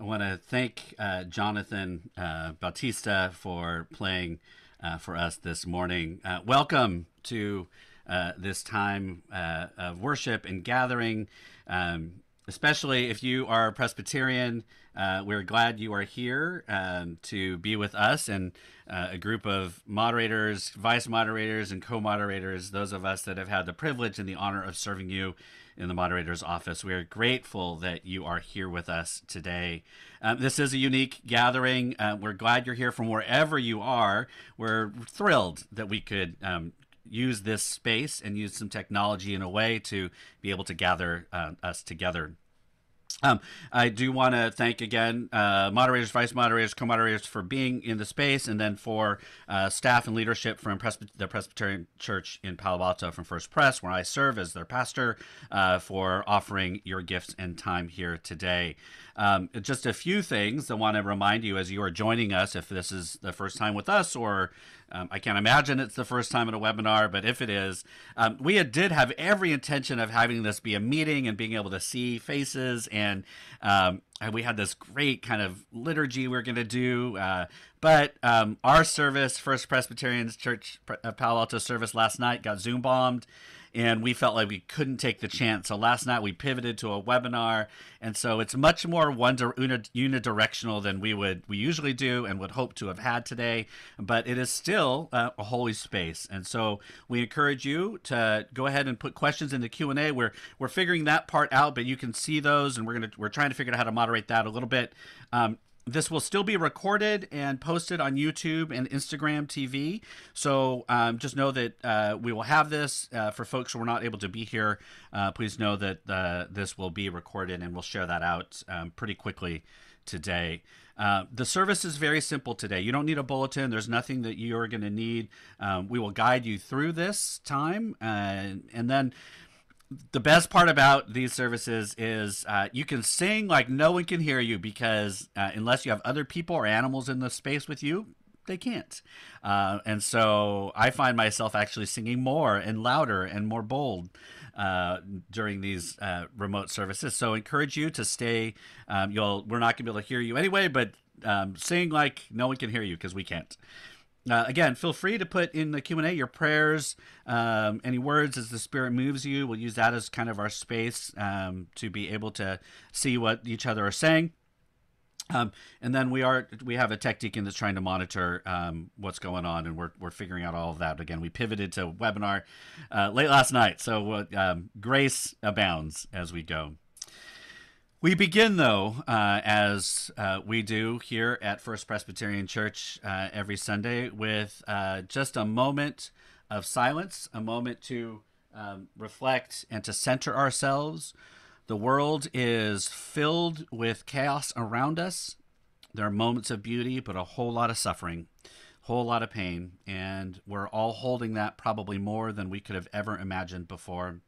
I want to thank uh, Jonathan uh, Bautista for playing uh, for us this morning. Uh, welcome to uh, this time uh, of worship and gathering. Um, especially if you are Presbyterian, we're glad you are here um, to be with us and a group of moderators, vice moderators, and co moderators, those of us that have had the privilege and the honor of serving you in the moderator's office. We are grateful that you are here with us today. Um, this is a unique gathering. Uh, we're glad you're here from wherever you are. We're thrilled that we could um, use this space and use some technology in a way to be able to gather uh, us together. Um, I do want to thank again uh, moderators, vice moderators, co-moderators for being in the space, and then for uh, staff and leadership from Presby- the Presbyterian Church in Palo Alto from First Pres, where I serve as their pastor, uh, for offering your gifts and time here today. Um, just a few things I want to remind you as you are joining us, if this is the first time with us or um, I can't imagine it's the first time at a webinar, but if it is, um, we did have every intention of having this be a meeting and being able to see faces. And, um, and we had this great kind of liturgy we are going to do. Uh, but um, our service, First Presbyterian Church uh, Palo Alto service last night, got Zoom bombed and we felt like we couldn't take the chance. So last night we pivoted to a webinar, and so it's much more one unidirectional than we would we usually do and would hope to have had today. But it is still uh, a holy space, and so we encourage you to go ahead and put questions in the Q and A. We're we're figuring that part out, but you can see those, and we're gonna we're trying to figure out how to moderate that a little bit. Um, this will still be recorded and posted on YouTube and Instagram TV. So um, just know that uh, we will have this uh, for folks who are not able to be here. Uh, please know that uh, this will be recorded and we'll share that out um, pretty quickly today. Uh, the service is very simple today. You don't need a bulletin. There's nothing that you are going to need. Um, we will guide you through this time, uh, and then the best part about these services is uh, you can sing like no one can hear you because uh, unless you have other people or animals in the space with you, they can't. Uh, and so I find myself actually singing more and louder and more bold uh, during these uh, remote services. So I encourage you to stay. Um, you'll we're not going to be able to hear you anyway, but um, sing like no one can hear you because we can't. Uh, again, feel free to put in the Q and A your prayers, um, any words as the Spirit moves you. We'll use that as kind of our space um, to be able to see what each other are saying. Um, and then we are we have a tech deacon that's trying to monitor um, what's going on, and we're we're figuring out all of that. Again, we pivoted to webinar uh, late last night, so uh, um, grace abounds as we go. We begin, though, uh, as uh, we do here at First Presbyterian Church uh, every Sunday, with uh, just a moment of silence, a moment to um, reflect and to center ourselves. The world is filled with chaos around us. There are moments of beauty, but a whole lot of suffering, whole lot of pain, and we're all holding that probably more than we could have ever imagined before.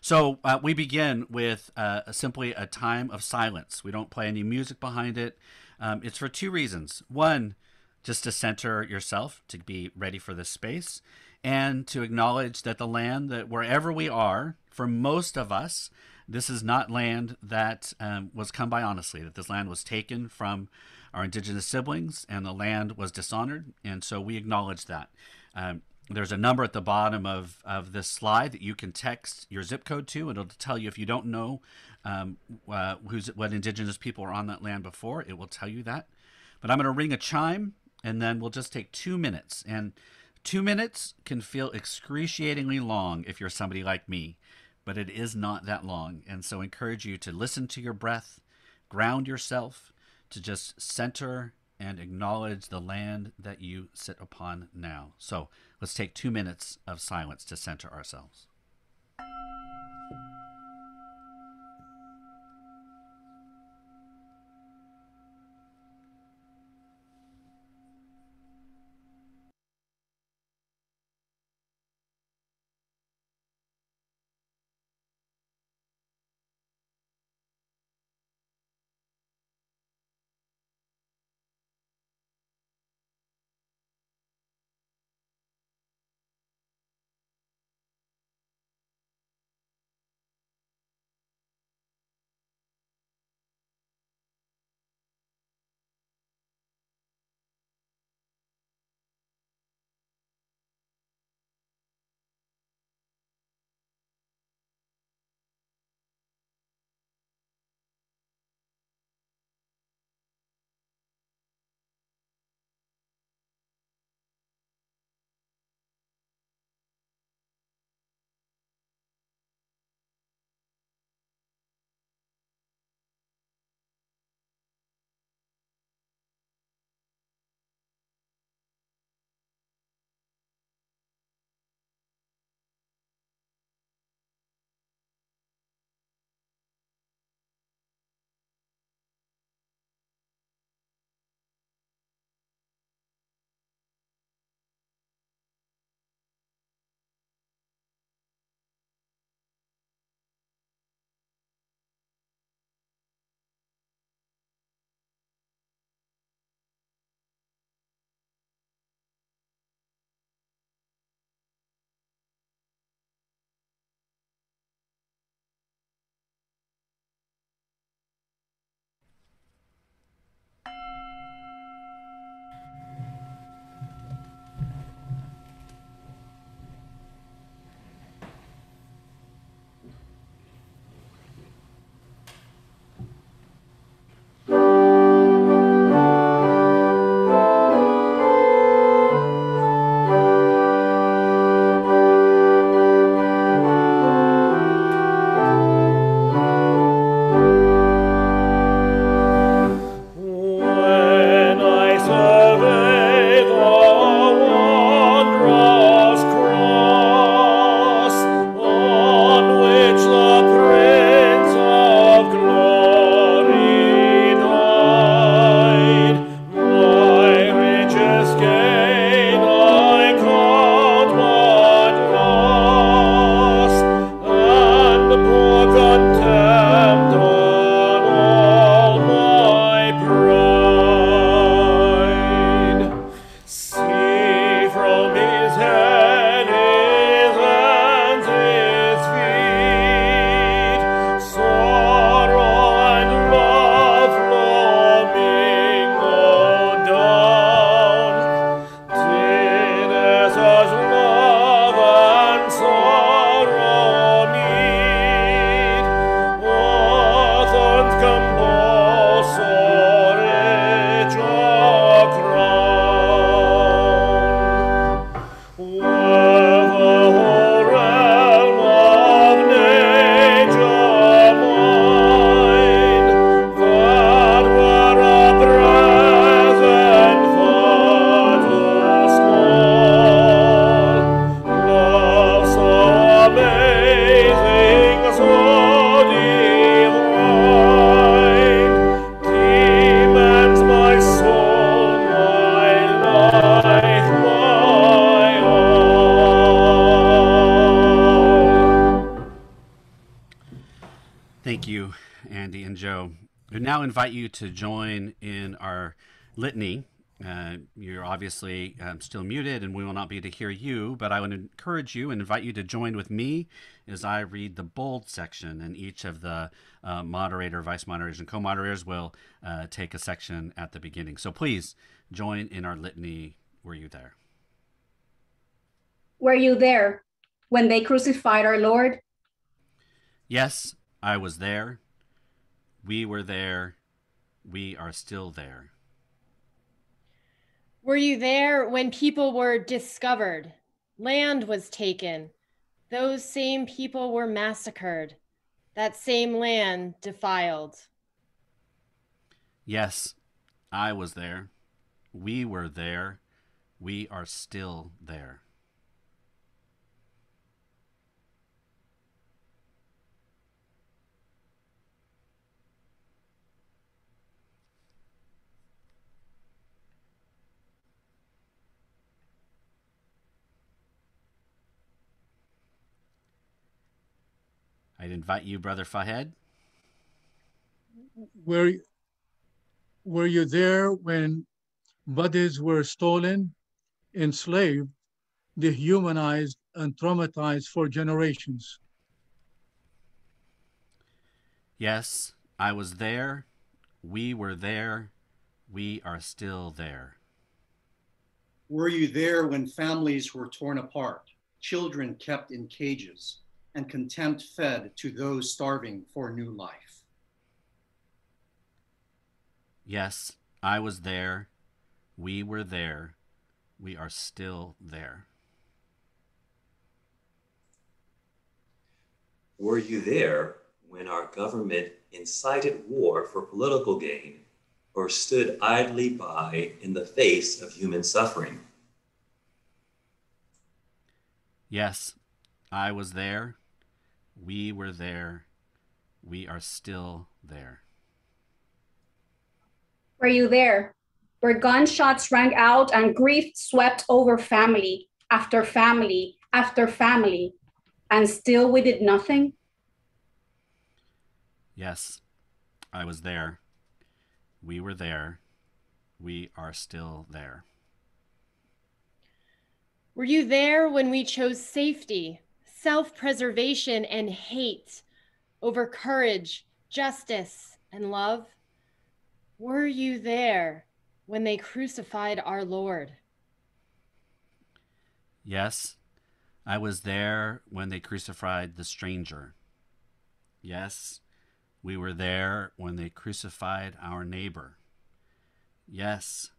So uh, we begin with uh, simply a time of silence. We don't play any music behind it. Um, it's for two reasons. One, just to center yourself, to be ready for this space, and to acknowledge that the land that wherever we are, for most of us, this is not land that um, was come by honestly, that this land was taken from our indigenous siblings and the land was dishonored. And so we acknowledge that. Um, there's a number at the bottom of, of this slide that you can text your zip code to. It'll tell you if you don't know um, uh, who's what indigenous people are on that land before. It will tell you that. But I'm going to ring a chime, and then we'll just take two minutes. And two minutes can feel excruciatingly long if you're somebody like me, but it is not that long. And so, I encourage you to listen to your breath, ground yourself, to just center and acknowledge the land that you sit upon now. So let's take two minutes of silence to center ourselves. You to join in our litany. Uh, you're obviously um, still muted, and we will not be able to hear you, but I would encourage you and invite you to join with me as I read the bold section, and each of the uh, moderator, vice moderators, and co moderators will uh, take a section at the beginning. So please join in our litany. Were you there? Were you there when they crucified our Lord? Yes, I was there. We were there. We are still there. Were you there when people were discovered? Land was taken. Those same people were massacred. That same land defiled. Yes, I was there. We were there. We are still there. I'd invite you, Brother Fahed. Were, were you there when bodies were stolen, enslaved, dehumanized, and traumatized for generations? Yes, I was there. We were there. We are still there. Were you there when families were torn apart, children kept in cages, and contempt fed to those starving for new life? Yes, I was there. We were there. We are still there. Were you there when our government incited war for political gain or stood idly by in the face of human suffering? Yes, I was there. We were there. We are still there. Were you there? Where gunshots rang out and grief swept over family after family after family, and still we did nothing? Yes, I was there. We were there. We are still there. Were you there when we chose safety, self preservation, and hate over courage, justice, and love? Were you there when they crucified our Lord? Yes, I was there when they crucified the stranger. Yes, we were there when they crucified our neighbor. Yes,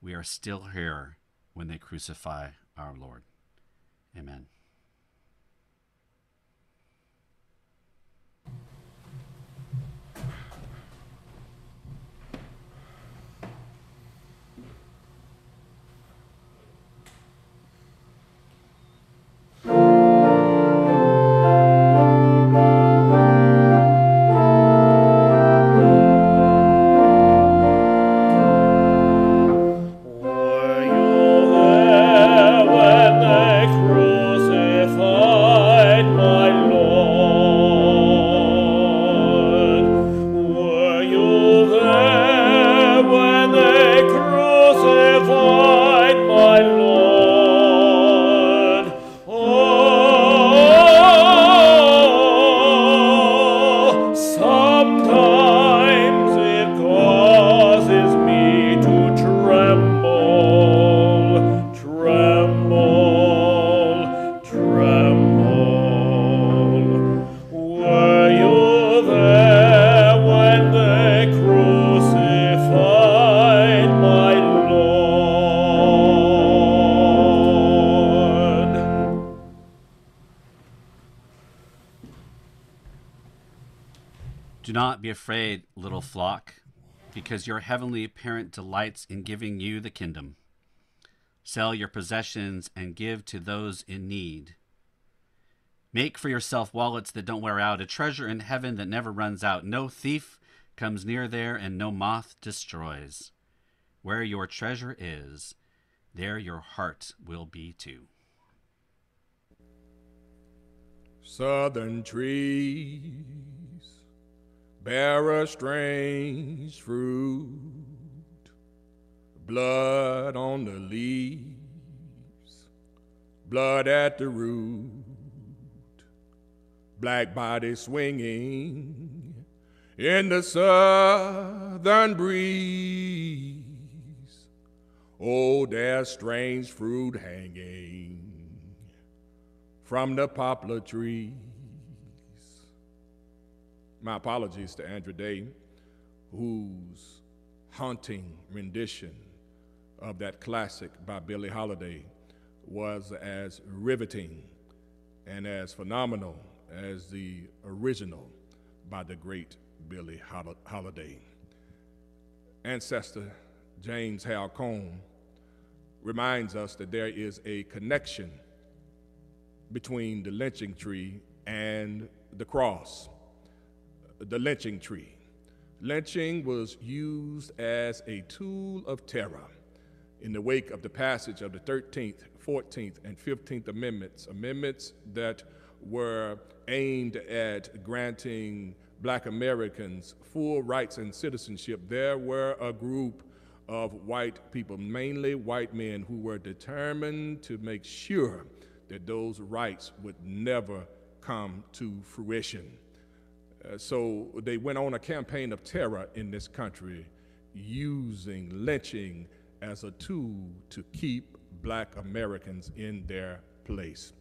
we are still here when they crucify our Lord. Amen. Do not be afraid, little flock, because your heavenly parent delights in giving you the kingdom. Sell your possessions and give to those in need. Make for yourself wallets that don't wear out, a treasure in heaven that never runs out. No thief comes near there, and no moth destroys. Where your treasure is, there your heart will be too. Southern trees bear a strange fruit, blood on the leaves, blood at the root, black body swinging in the southern breeze. Oh, there's strange fruit hanging from the poplar trees. My apologies to Andrew Day, whose haunting rendition of that classic by Billie Holiday was as riveting and as phenomenal as the original by the great Billie Holiday. Ancestor James Hal Cone reminds us that there is a connection between the lynching tree and the cross. The lynching tree. Lynching was used as a tool of terror in the wake of the passage of the 13th, 14th, and 15th Amendments, amendments that were aimed at granting black Americans full rights and citizenship. There were a group of white people, mainly white men, who were determined to make sure that those rights would never come to fruition. Uh, so they went on a campaign of terror in this country using lynching as a tool to keep black Americans in their place.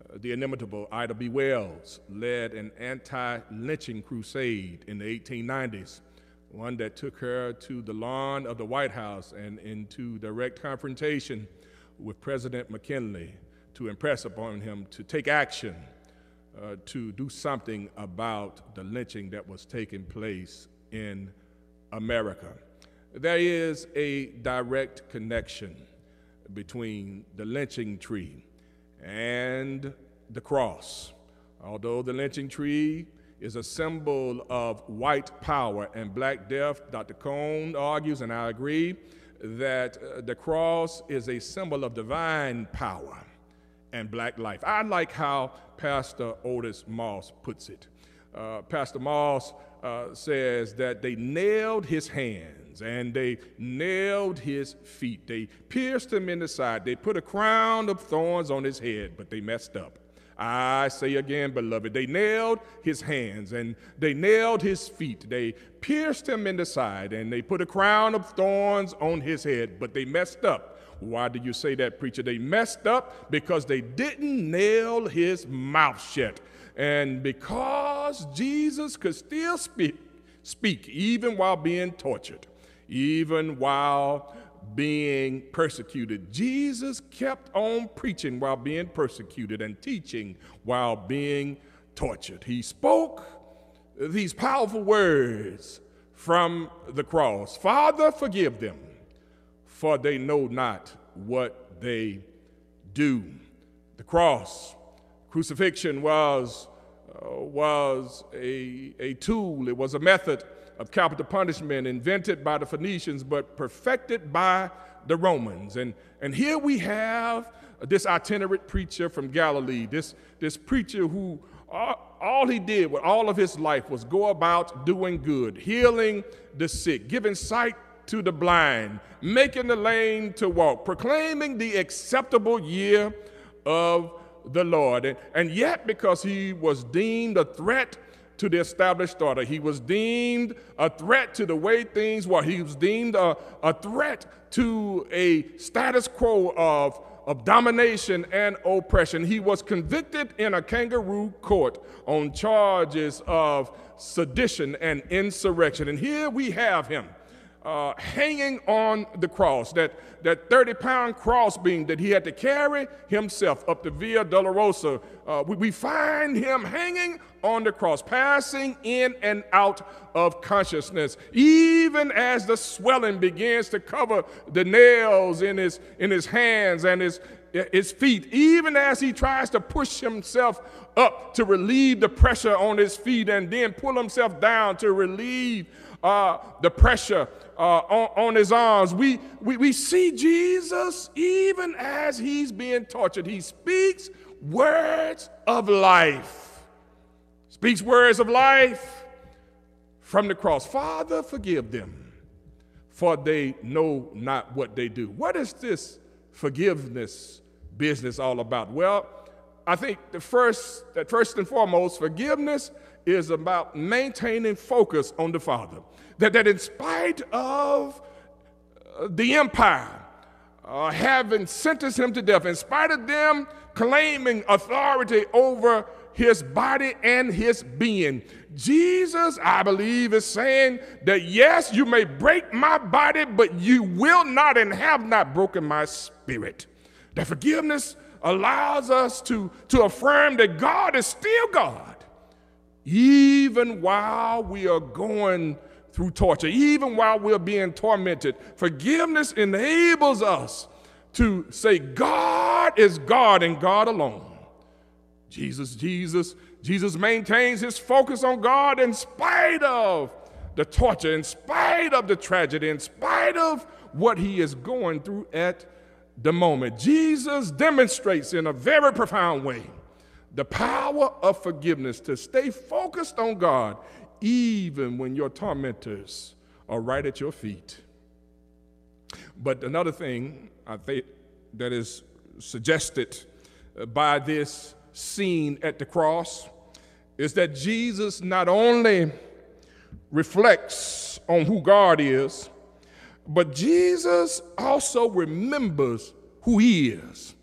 Uh, the inimitable Ida B. Wells led an anti lynching crusade in the 1890s one that took her to the lawn of the White House and into direct confrontation with President McKinley to impress upon him to take action uh, to do something about the lynching that was taking place in America. There is a direct connection between the lynching tree and the cross. Although the lynching tree is a symbol of white power and black death. Dr. Cone argues, and I agree, that uh, the cross is a symbol of divine power and black life. I like how Pastor Otis Moss puts it. Uh, Pastor Moss uh, says that they nailed his hands and they nailed his feet. They pierced him in the side. They put a crown of thorns on his head, but they messed up. I say again, beloved, they nailed his hands and they nailed his feet. They pierced him in the side and they put a crown of thorns on his head, but they messed up. Why do you say that, preacher? They messed up because they didn't nail his mouth shut. And because Jesus could still speak, speak even while being tortured, even while being persecuted. Jesus kept on preaching while being persecuted and teaching while being tortured. He spoke these powerful words from the cross Father, forgive them, for they know not what they do. The cross, crucifixion was, uh, was a, a tool, it was a method of capital punishment invented by the Phoenicians but perfected by the Romans. And, and here we have this itinerant preacher from Galilee, this, this preacher who all, all he did with all of his life was go about doing good, healing the sick, giving sight to the blind, making the lame to walk, proclaiming the acceptable year of the Lord. And, yet, because he was deemed a threat to the established order. He was deemed a threat to the way things were. He was deemed a, a threat to a status quo of, of domination and oppression. He was convicted in a kangaroo court on charges of sedition and insurrection. And here we have him uh, hanging on the cross, that, that 30 pound crossbeam that he had to carry himself up the Via Dolorosa. Uh, we, we find him hanging on the cross, passing in and out of consciousness, even as the swelling begins to cover the nails in his, in his hands and his, his feet, even as he tries to push himself up to relieve the pressure on his feet and then pull himself down to relieve uh, the pressure uh, on, on, his arms. We, we, we see Jesus even as he's being tortured. He speaks words of life. Speaks words of life from the cross. Father, forgive them, for they know not what they do. What is this forgiveness business all about? Well, I think the first, that first and foremost, forgiveness is about maintaining focus on the Father. That, that in spite of uh, the empire uh, having sentenced him to death, in spite of them claiming authority over his body and his being. Jesus, I believe, is saying that yes, you may break my body, but you will not and have not broken my spirit. That forgiveness allows us to, to affirm that God is still God, even while we are going through torture, even while we're being tormented. Forgiveness enables us to say, God is God and God alone. Jesus, Jesus, Jesus maintains his focus on God in spite of the torture, in spite of the tragedy, in spite of what he is going through at the moment. Jesus demonstrates in a very profound way the power of forgiveness to stay focused on God even when your tormentors are right at your feet. But another thing I think that is suggested uh, by this scene at the cross is that Jesus not only reflects on who God is, but Jesus also remembers who he is.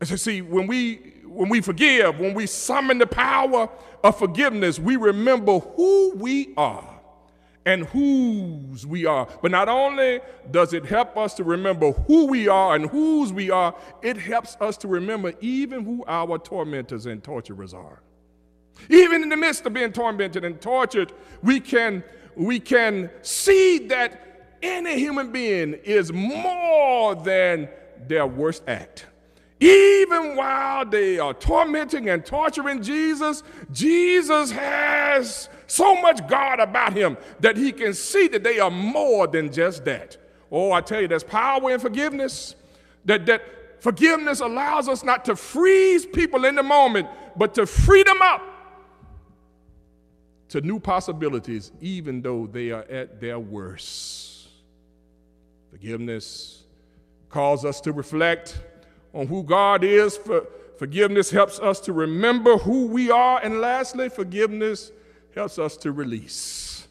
And so see, when we when we forgive, when we summon the power of forgiveness, we remember who we are and whose we are. But not only does it help us to remember who we are and whose we are, it helps us to remember even who our tormentors and torturers are. Even in the midst of being tormented and tortured, we can, we can see that any human being is more than their worst act. Even while they are tormenting and torturing Jesus, Jesus has so much God about him that he can see that they are more than just that. Oh, I tell you, there's power in forgiveness. That, that forgiveness allows us not to freeze people in the moment, but to free them up to new possibilities, even though they are at their worst. Forgiveness calls us to reflect on who God is. For, forgiveness helps us to remember who we are. And lastly, forgiveness helps us to release.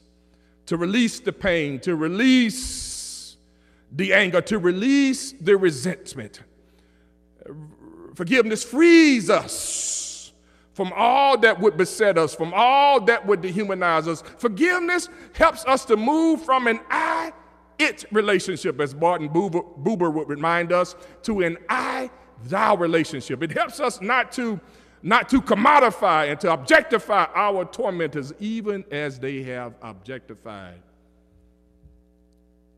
To release the pain, to release the anger, to release the resentment. Forgiveness frees us from all that would beset us, from all that would dehumanize us. Forgiveness helps us to move from an I it relationship, as Martin Buber, would remind us, to an I thou relationship. It helps us not to, not to commodify and to objectify our tormentors, even as they have objectified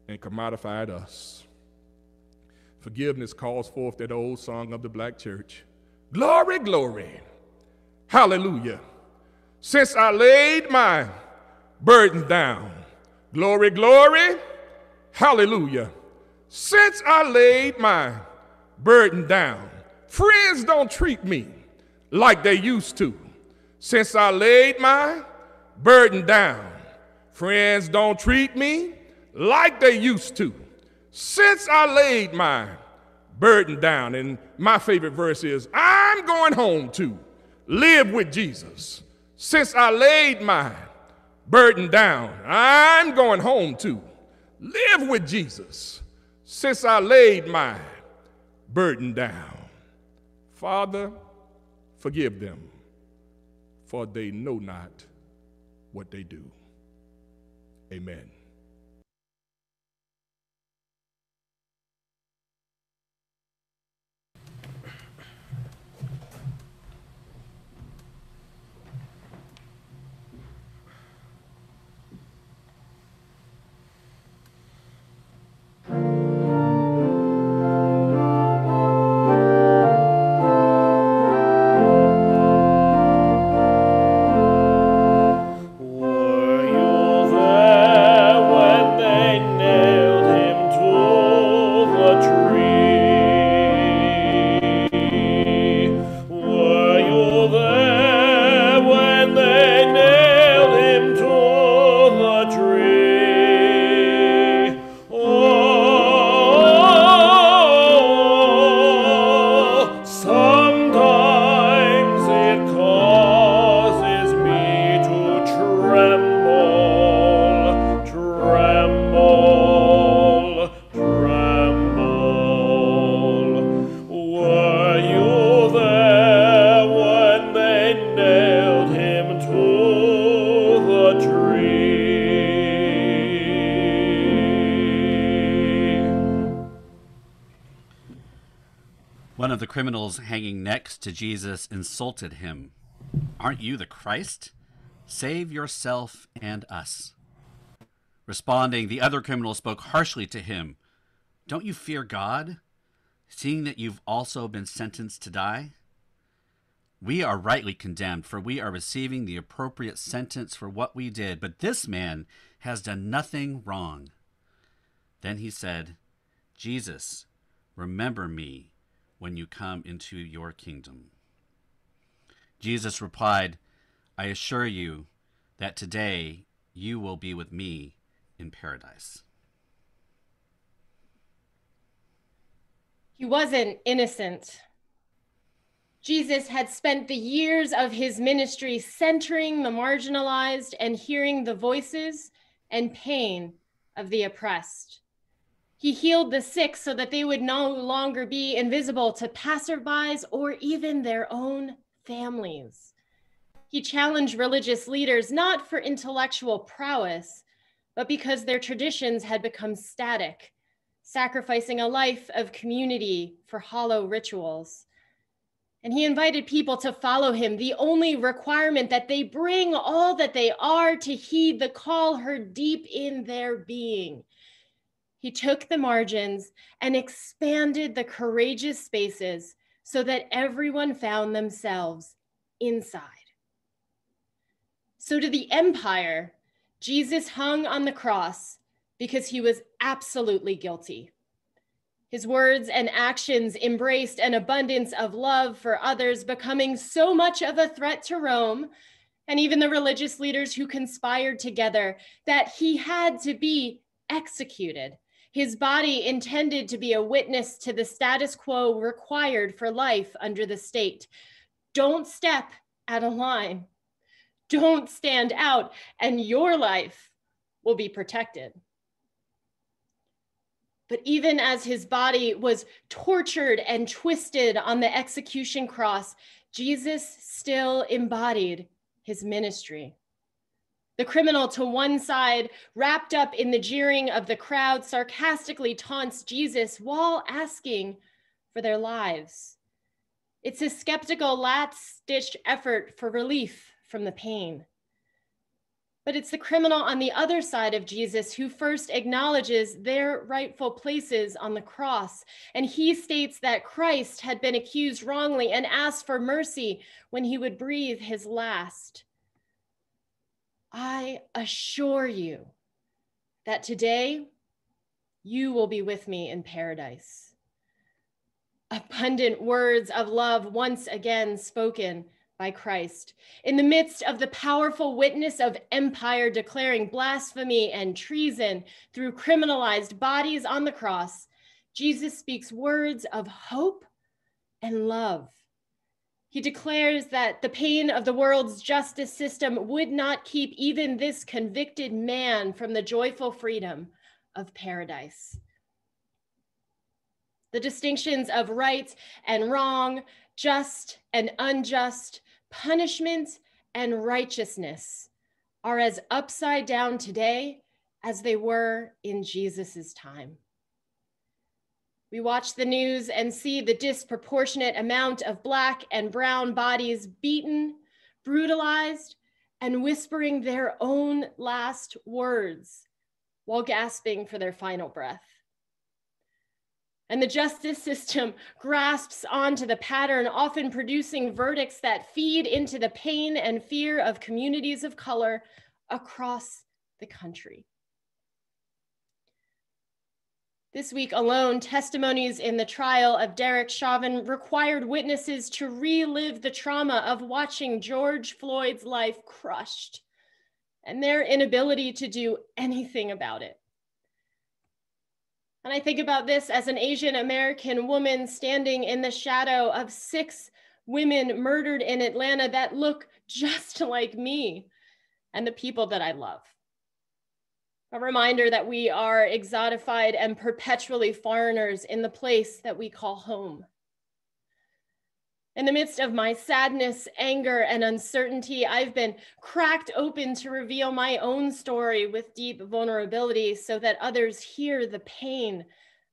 and commodified us. Forgiveness calls forth that old song of the black church Glory, glory, hallelujah. Since I laid my burden down, glory, glory, Hallelujah. Since I laid my burden down, friends don't treat me like they used to. Since I laid my burden down, friends don't treat me like they used to. Since I laid my burden down, and my favorite verse is, I'm going home to live with Jesus. Since I laid my burden down, I'm going home to live with Jesus since I laid my burden down. Father, forgive them, for they know not what they do. Amen. Were you criminals hanging next to Jesus insulted him. Aren't you the Christ? Save yourself and us. Responding, the other criminal spoke harshly to him. Don't you fear God, seeing that you've also been sentenced to die? We are rightly condemned, for we are receiving the appropriate sentence for what we did, but this man has done nothing wrong. Then he said, Jesus, remember me when you come into your kingdom. Jesus replied, I assure you that today you will be with me in paradise. He wasn't innocent. Jesus had spent the years of his ministry centering the marginalized and hearing the voices and pain of the oppressed. He healed the sick so that they would no longer be invisible to passerbys or even their own families. He challenged religious leaders not for intellectual prowess, but because their traditions had become static, sacrificing a life of community for hollow rituals. And he invited people to follow him, the only requirement that they bring all that they are to heed the call heard deep in their being. He took the margins and expanded the courageous spaces so that everyone found themselves inside. So, to the empire, Jesus hung on the cross because he was absolutely guilty. His words and actions embraced an abundance of love for others, becoming so much of a threat to Rome and even the religious leaders who conspired together that he had to be executed. His body intended to be a witness to the status quo required for life under the state. Don't step out of line. Don't stand out, and your life will be protected. But even as his body was tortured and twisted on the execution cross, Jesus still embodied his ministry. The criminal to one side, wrapped up in the jeering of the crowd, sarcastically taunts Jesus while asking for their lives. It's a skeptical, last ditch effort for relief from the pain. But it's the criminal on the other side of Jesus who first acknowledges their rightful places on the cross. And he states that Christ had been accused wrongly and asked for mercy when he would breathe his last. I assure you that today you will be with me in paradise. Abundant words of love once again spoken by Christ. In the midst of the powerful witness of empire declaring blasphemy and treason through criminalized bodies on the cross, Jesus speaks words of hope and love. He declares that the pain of the world's justice system would not keep even this convicted man from the joyful freedom of paradise. The distinctions of right and wrong, just and unjust, punishment and righteousness are as upside down today as they were in Jesus's time. We watch the news and see the disproportionate amount of Black and Brown bodies beaten, brutalized, and whispering their own last words while gasping for their final breath. And the justice system grasps onto the pattern, often producing verdicts that feed into the pain and fear of communities of color across the country. This week alone, testimonies in the trial of Derek Chauvin required witnesses to relive the trauma of watching George Floyd's life crushed and their inability to do anything about it. And I think about this as an Asian American woman standing in the shadow of six women murdered in Atlanta that look just like me and the people that I love. A reminder that we are exotified and perpetually foreigners in the place that we call home. In the midst of my sadness, anger, and uncertainty, I've been cracked open to reveal my own story with deep vulnerability so that others hear the pain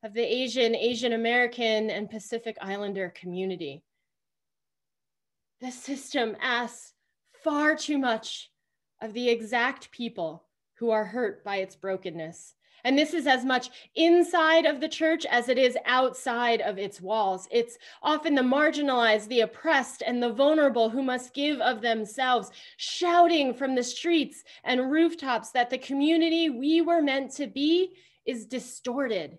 of the Asian, Asian American, and Pacific Islander community. The system asks far too much of the exact people who are hurt by its brokenness. And this is as much inside of the church as it is outside of its walls. It's often the marginalized, the oppressed, and the vulnerable who must give of themselves, shouting from the streets and rooftops that the community we were meant to be is distorted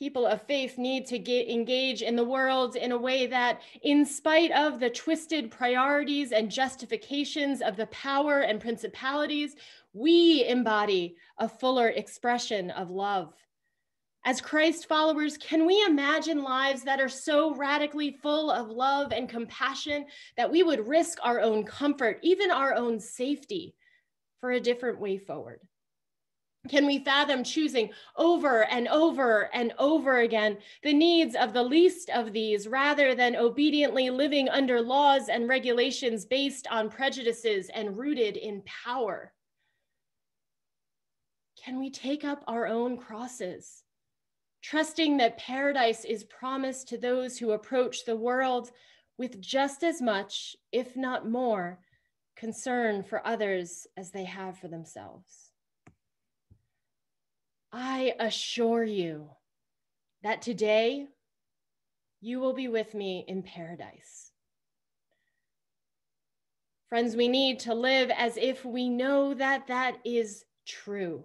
people of faith need to get, engage in the world in a way that, in spite of the twisted priorities and justifications of the power and principalities, we embody a fuller expression of love. As Christ followers, can we imagine lives that are so radically full of love and compassion that we would risk our own comfort, even our own safety, for a different way forward? Can we fathom choosing over and over and over again the needs of the least of these rather than obediently living under laws and regulations based on prejudices and rooted in power? Can we take up our own crosses, trusting that paradise is promised to those who approach the world with just as much, if not more, concern for others as they have for themselves? I assure you that today you will be with me in paradise. Friends, we need to live as if we know that that is true.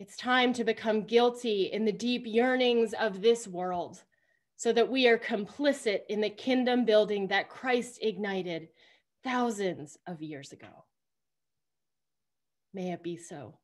It's time to become guilty in the deep yearnings of this world so that we are complicit in the kingdom building that Christ ignited thousands of years ago. May it be so.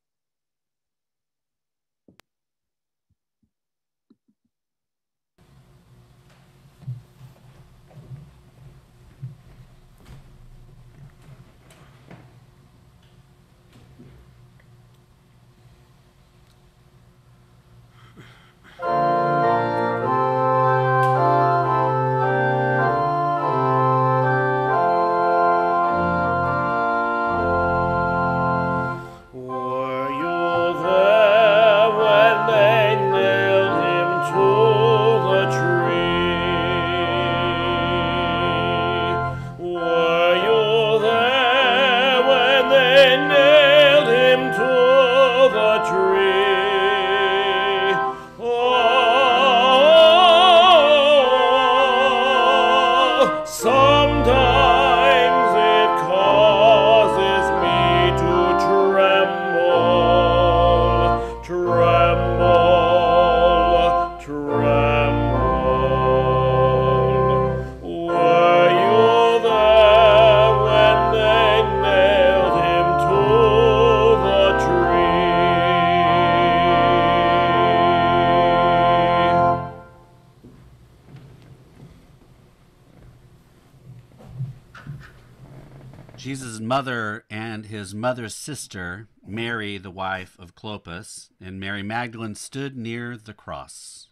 His mother's sister, Mary, the wife of Clopas, and Mary Magdalene stood near the cross.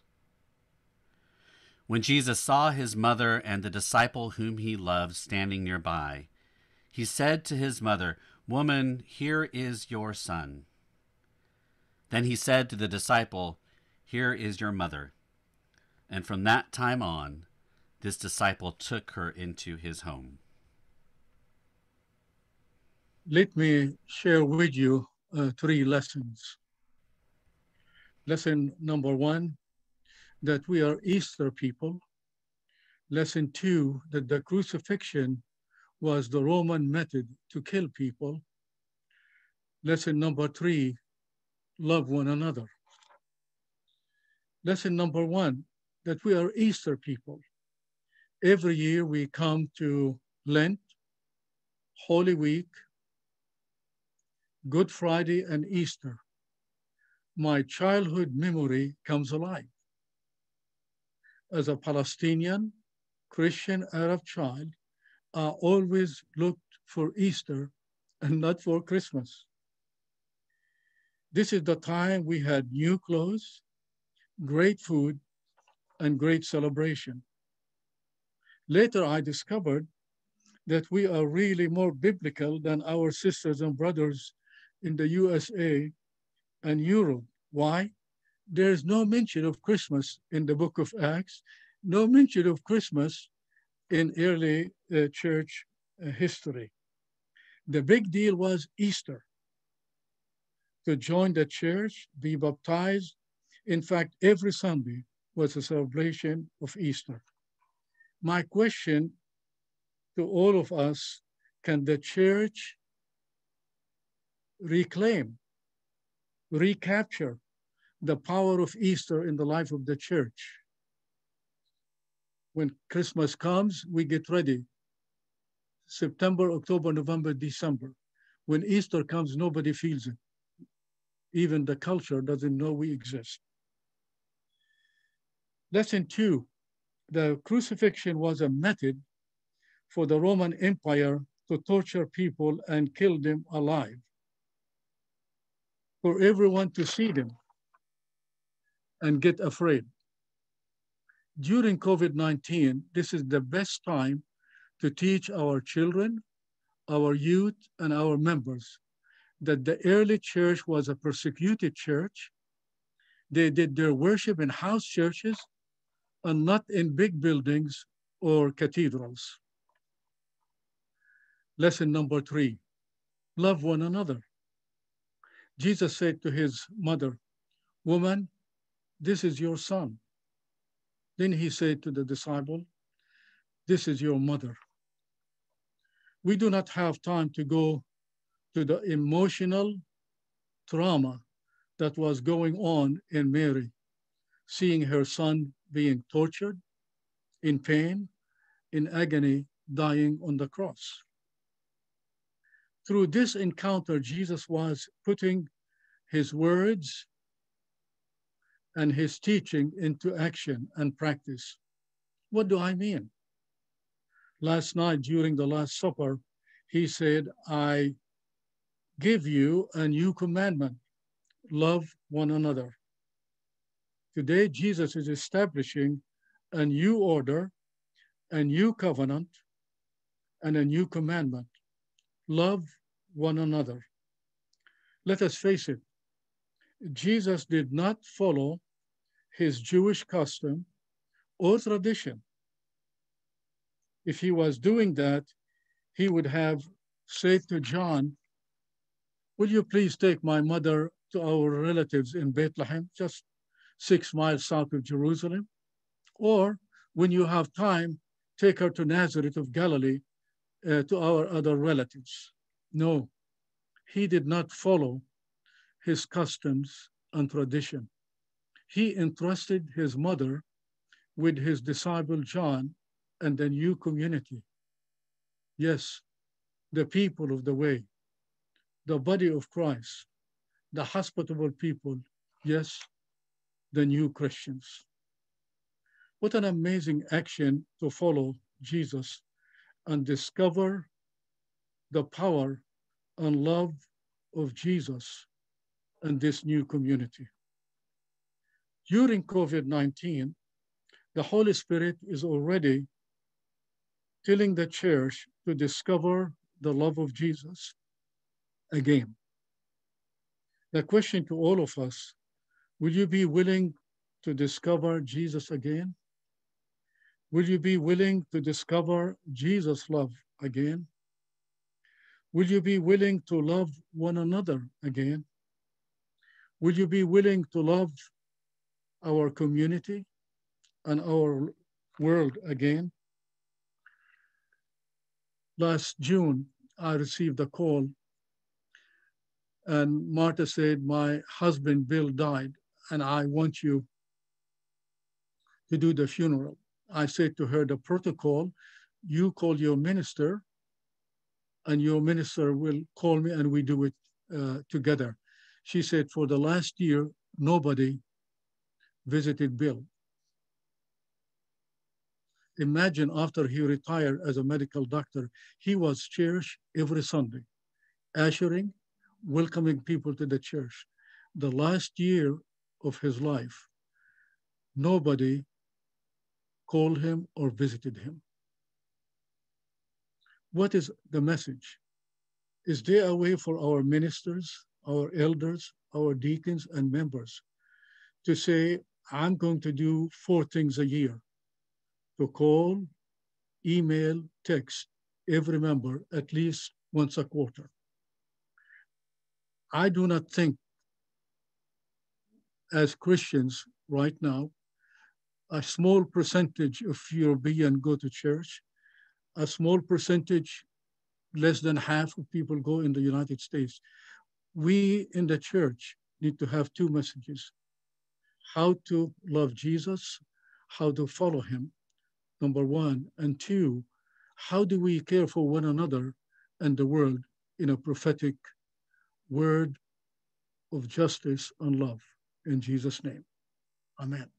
When Jesus saw his mother and the disciple whom he loved standing nearby, he said to his mother, Woman, here is your son. Then he said to the disciple, Here is your mother. And from that time on, this disciple took her into his home let me share with you uh, three lessons. Lesson number one, that we are Easter people. Lesson two, that the crucifixion was the Roman method to kill people. Lesson number three, love one another. Lesson number one, that we are Easter people. Every year we come to Lent, Holy Week, Good Friday and Easter, my childhood memory comes alive. As a Palestinian, Christian Arab child, I always looked for Easter and not for Christmas. This is the time we had new clothes, great food, and great celebration. Later, I discovered that we are really more biblical than our sisters and brothers in the USA and Europe. Why? There is no mention of Christmas in the book of Acts, no mention of Christmas in early uh, church uh, history. The big deal was Easter. To join the church, be baptized. In fact, every Sunday was a celebration of Easter. My question to all of us, can the church reclaim, recapture the power of Easter in the life of the church? When Christmas comes, we get ready. September, October, November, December. When Easter comes, nobody feels it. Even the culture doesn't know we exist. Lesson two, the crucifixion was a method for the Roman Empire to torture people and kill them alive. For everyone to see them and get afraid. During COVID-19, this is the best time to teach our children, our youth, and our members that the early church was a persecuted church. They did their worship in house churches and not in big buildings or cathedrals. Lesson number three, love one another. Jesus said to his mother, woman, this is your son. Then he said to the disciple, this is your mother. We do not have time to go to the emotional trauma that was going on in Mary, seeing her son being tortured, in pain, in agony, dying on the cross. Through this encounter, Jesus was putting his words and his teaching into action and practice. What do I mean? Last night during the Last Supper, he said, I give you a new commandment love one another. Today, Jesus is establishing a new order, a new covenant, and a new commandment love one another. Let us face it, Jesus did not follow his Jewish custom or tradition. If he was doing that, he would have said to John, Will you please take my mother to our relatives in Bethlehem, just six miles south of Jerusalem? Or when you have time, take her to Nazareth of Galilee uh, to our other relatives. No, he did not follow his customs and tradition. He entrusted his mother with his disciple John and the new community. Yes, the people of the way, the body of Christ, the hospitable people, yes, the new Christians. What an amazing action to follow Jesus and discover the power and love of Jesus and this new community. During COVID-19, the Holy Spirit is already telling the church to discover the love of Jesus again. The question to all of us, will you be willing to discover Jesus again? Will you be willing to discover Jesus' love again? Will you be willing to love one another again? Will you be willing to love our community and our world again? Last June, I received a call and Martha said, my husband, Bill, died and I want you to do the funeral. I said to her, the protocol, you call your minister and your minister will call me and we do it uh, together. She said, for the last year, nobody visited Bill. Imagine after he retired as a medical doctor, he was church every Sunday, ushering, welcoming people to the church. The last year of his life, nobody called him or visited him. What is the message? Is there a way for our ministers, our elders, our deacons, and members to say, I'm going to do four things a year to call, email, text every member at least once a quarter. I do not think, as Christians right now, a small percentage of European go to church, a small percentage, less than half of people go in the United States. We in the church need to have two messages how to love Jesus, how to follow him, number one. And two, how do we care for one another and the world in a prophetic word of justice and love? In Jesus' name, amen.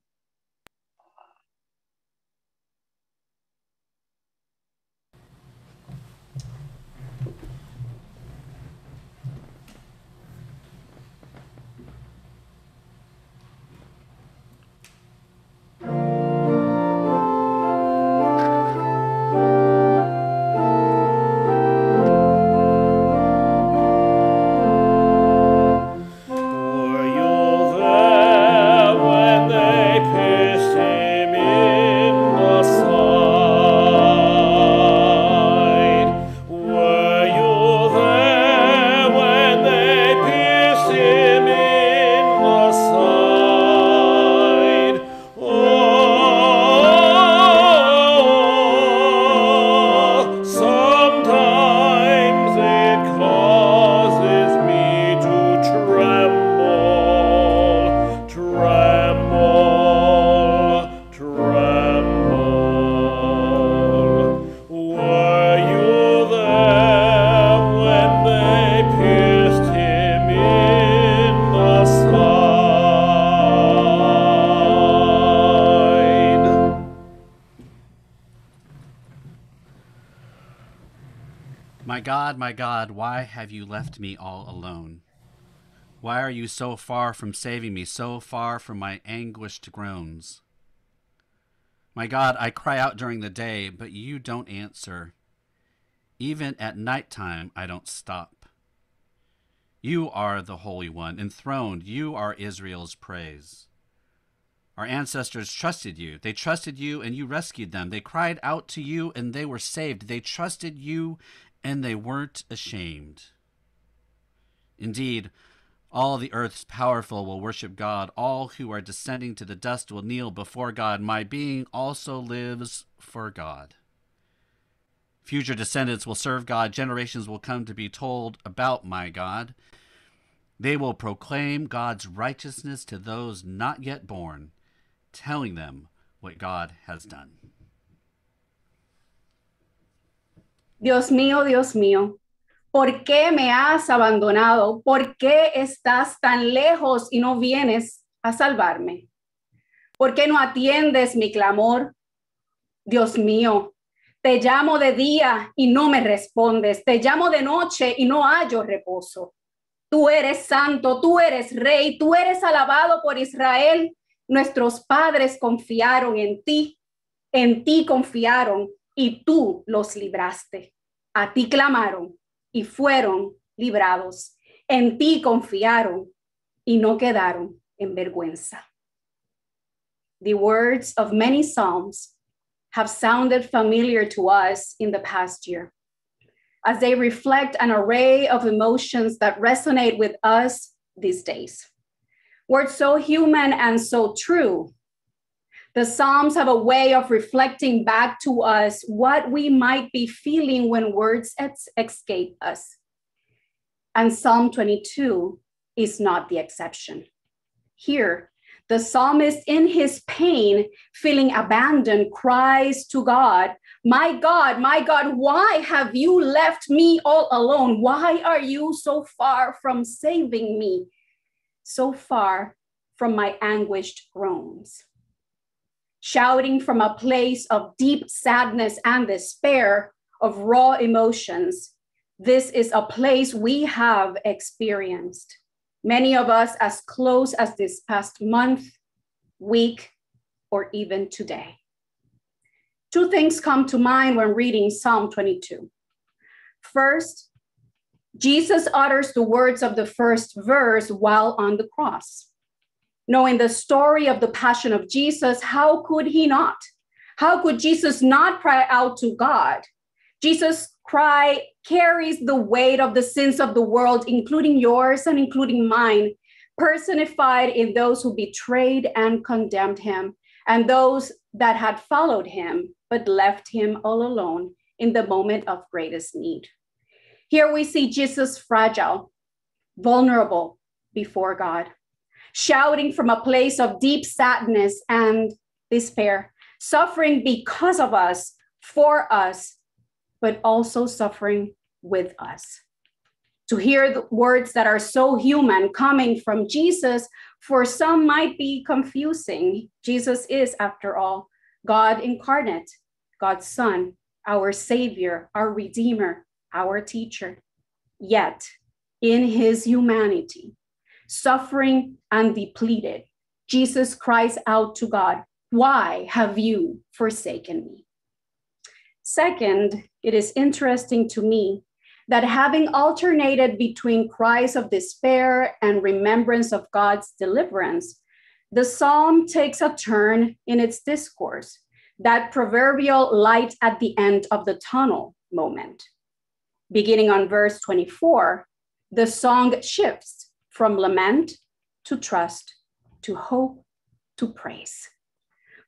Me all alone? Why are you so far from saving me, so far from my anguished groans? My God, I cry out during the day, but you don't answer. Even at night time, I don't stop. You are the Holy One, enthroned. You are Israel's praise. Our ancestors trusted you. They trusted you and you rescued them. They cried out to you and they were saved. They trusted you and they weren't ashamed. Indeed, all the earth's powerful will worship God. All who are descending to the dust will kneel before God. My being also lives for God. Future descendants will serve God. Generations will come to be told about my God. They will proclaim God's righteousness to those not yet born, telling them what God has done. Dios mío, Dios mío, ¿por qué me has abandonado? ¿Por qué estás tan lejos y no vienes a salvarme? ¿Por qué no atiendes mi clamor? Dios mío, te llamo de día y no me respondes. Te llamo de noche y no hallo reposo. Tú eres santo, tú eres rey, tú eres alabado por Israel. Nuestros padres confiaron en ti, en ti confiaron y tú los libraste. A ti clamaron y fueron librados. En ti confiaron y no quedaron en vergüenza. The words of many psalms have sounded familiar to us in the past year as they reflect an array of emotions that resonate with us these days. Words so human and so true. The Psalms have a way of reflecting back to us what we might be feeling when words escape us. And Psalm 22 is not the exception. Here, the psalmist, in his pain, feeling abandoned, cries to God, My God, my God, why have you left me all alone? Why are you so far from saving me? So far from my anguished groans. Shouting from a place of deep sadness and despair, of raw emotions, this is a place we have experienced many of us as close as this past month, week, or even today. Two things come to mind when reading Psalm 22. First, Jesus utters the words of the first verse while on the cross. Knowing the story of the passion of Jesus, how could he not? How could Jesus not cry out to God? Jesus' cry carries the weight of the sins of the world, including yours and including mine, personified in those who betrayed and condemned him, and those that had followed him but left him all alone in the moment of greatest need. Here we see Jesus fragile, vulnerable before God, shouting from a place of deep sadness and despair, suffering because of us, for us, but also suffering with us. To hear the words that are so human coming from Jesus, for some might be confusing. Jesus is, after all, God incarnate, God's Son, our Savior, our Redeemer, our teacher. Yet, in his humanity, suffering and depleted, Jesus cries out to God, Why have you forsaken me? Second, it is interesting to me that having alternated between cries of despair and remembrance of God's deliverance, the psalm takes a turn in its discourse, that proverbial light at the end of the tunnel moment. Beginning on verse 24, the song shifts from lament to trust to hope to praise.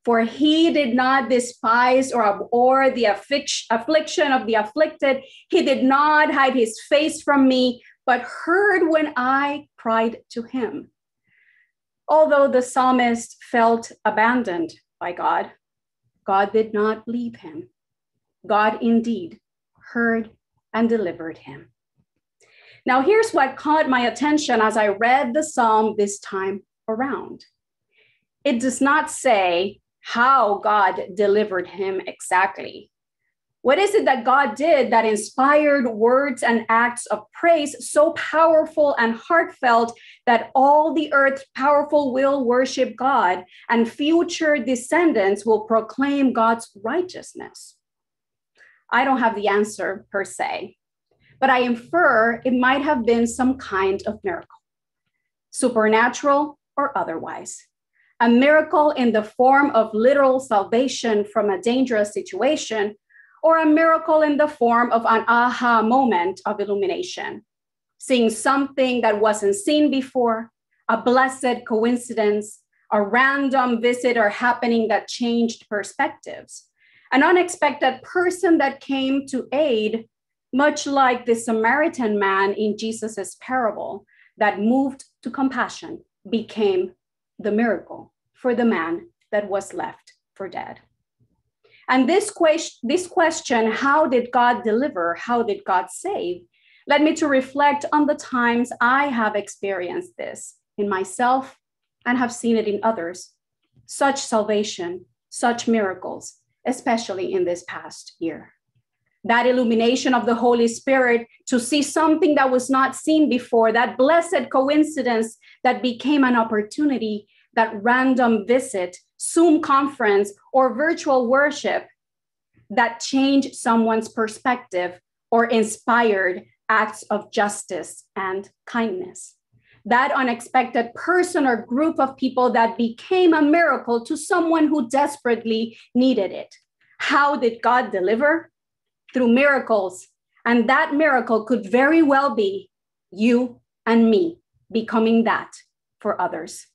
For he did not despise or abhor the affliction of the afflicted. He did not hide his face from me, but heard when I cried to him. Although the psalmist felt abandoned by God, God did not leave him. God indeed heard and delivered him. Now, here's what caught my attention as I read the psalm this time around. It does not say how God delivered him exactly. What is it that God did that inspired words and acts of praise so powerful and heartfelt that all the earth's powerful will worship God and future descendants will proclaim God's righteousness? I don't have the answer per se, but I infer it might have been some kind of miracle, supernatural or otherwise. A miracle in the form of literal salvation from a dangerous situation, or a miracle in the form of an aha moment of illumination, seeing something that wasn't seen before, a blessed coincidence, a random visit or happening that changed perspectives, an unexpected person that came to aid, much like the Samaritan man in Jesus's parable that moved to compassion, became the miracle for the man that was left for dead. And this question, this question, how did God deliver? How did God save? Led me to reflect on the times I have experienced this in myself and have seen it in others. Such salvation, such miracles, especially in this past year. That illumination of the Holy Spirit to see something that was not seen before, that blessed coincidence that became an opportunity that random visit, Zoom conference, or virtual worship that change someone's perspective or inspired acts of justice and kindness. That unexpected person or group of people that became a miracle to someone who desperately needed it. How did God deliver? Through miracles. And that miracle could very well be you and me becoming that for others.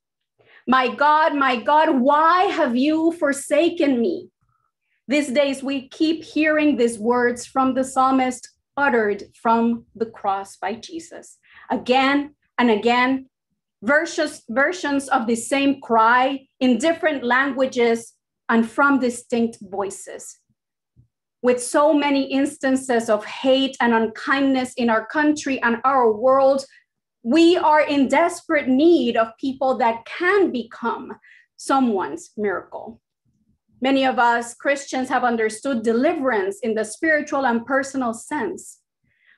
My God, my God, why have you forsaken me? These days, we keep hearing these words from the psalmist uttered from the cross by Jesus. Again and again, versions, versions of the same cry in different languages and from distinct voices. With so many instances of hate and unkindness in our country and our world, we are in desperate need of people that can become someone's miracle. Many of us Christians have understood deliverance in the spiritual and personal sense,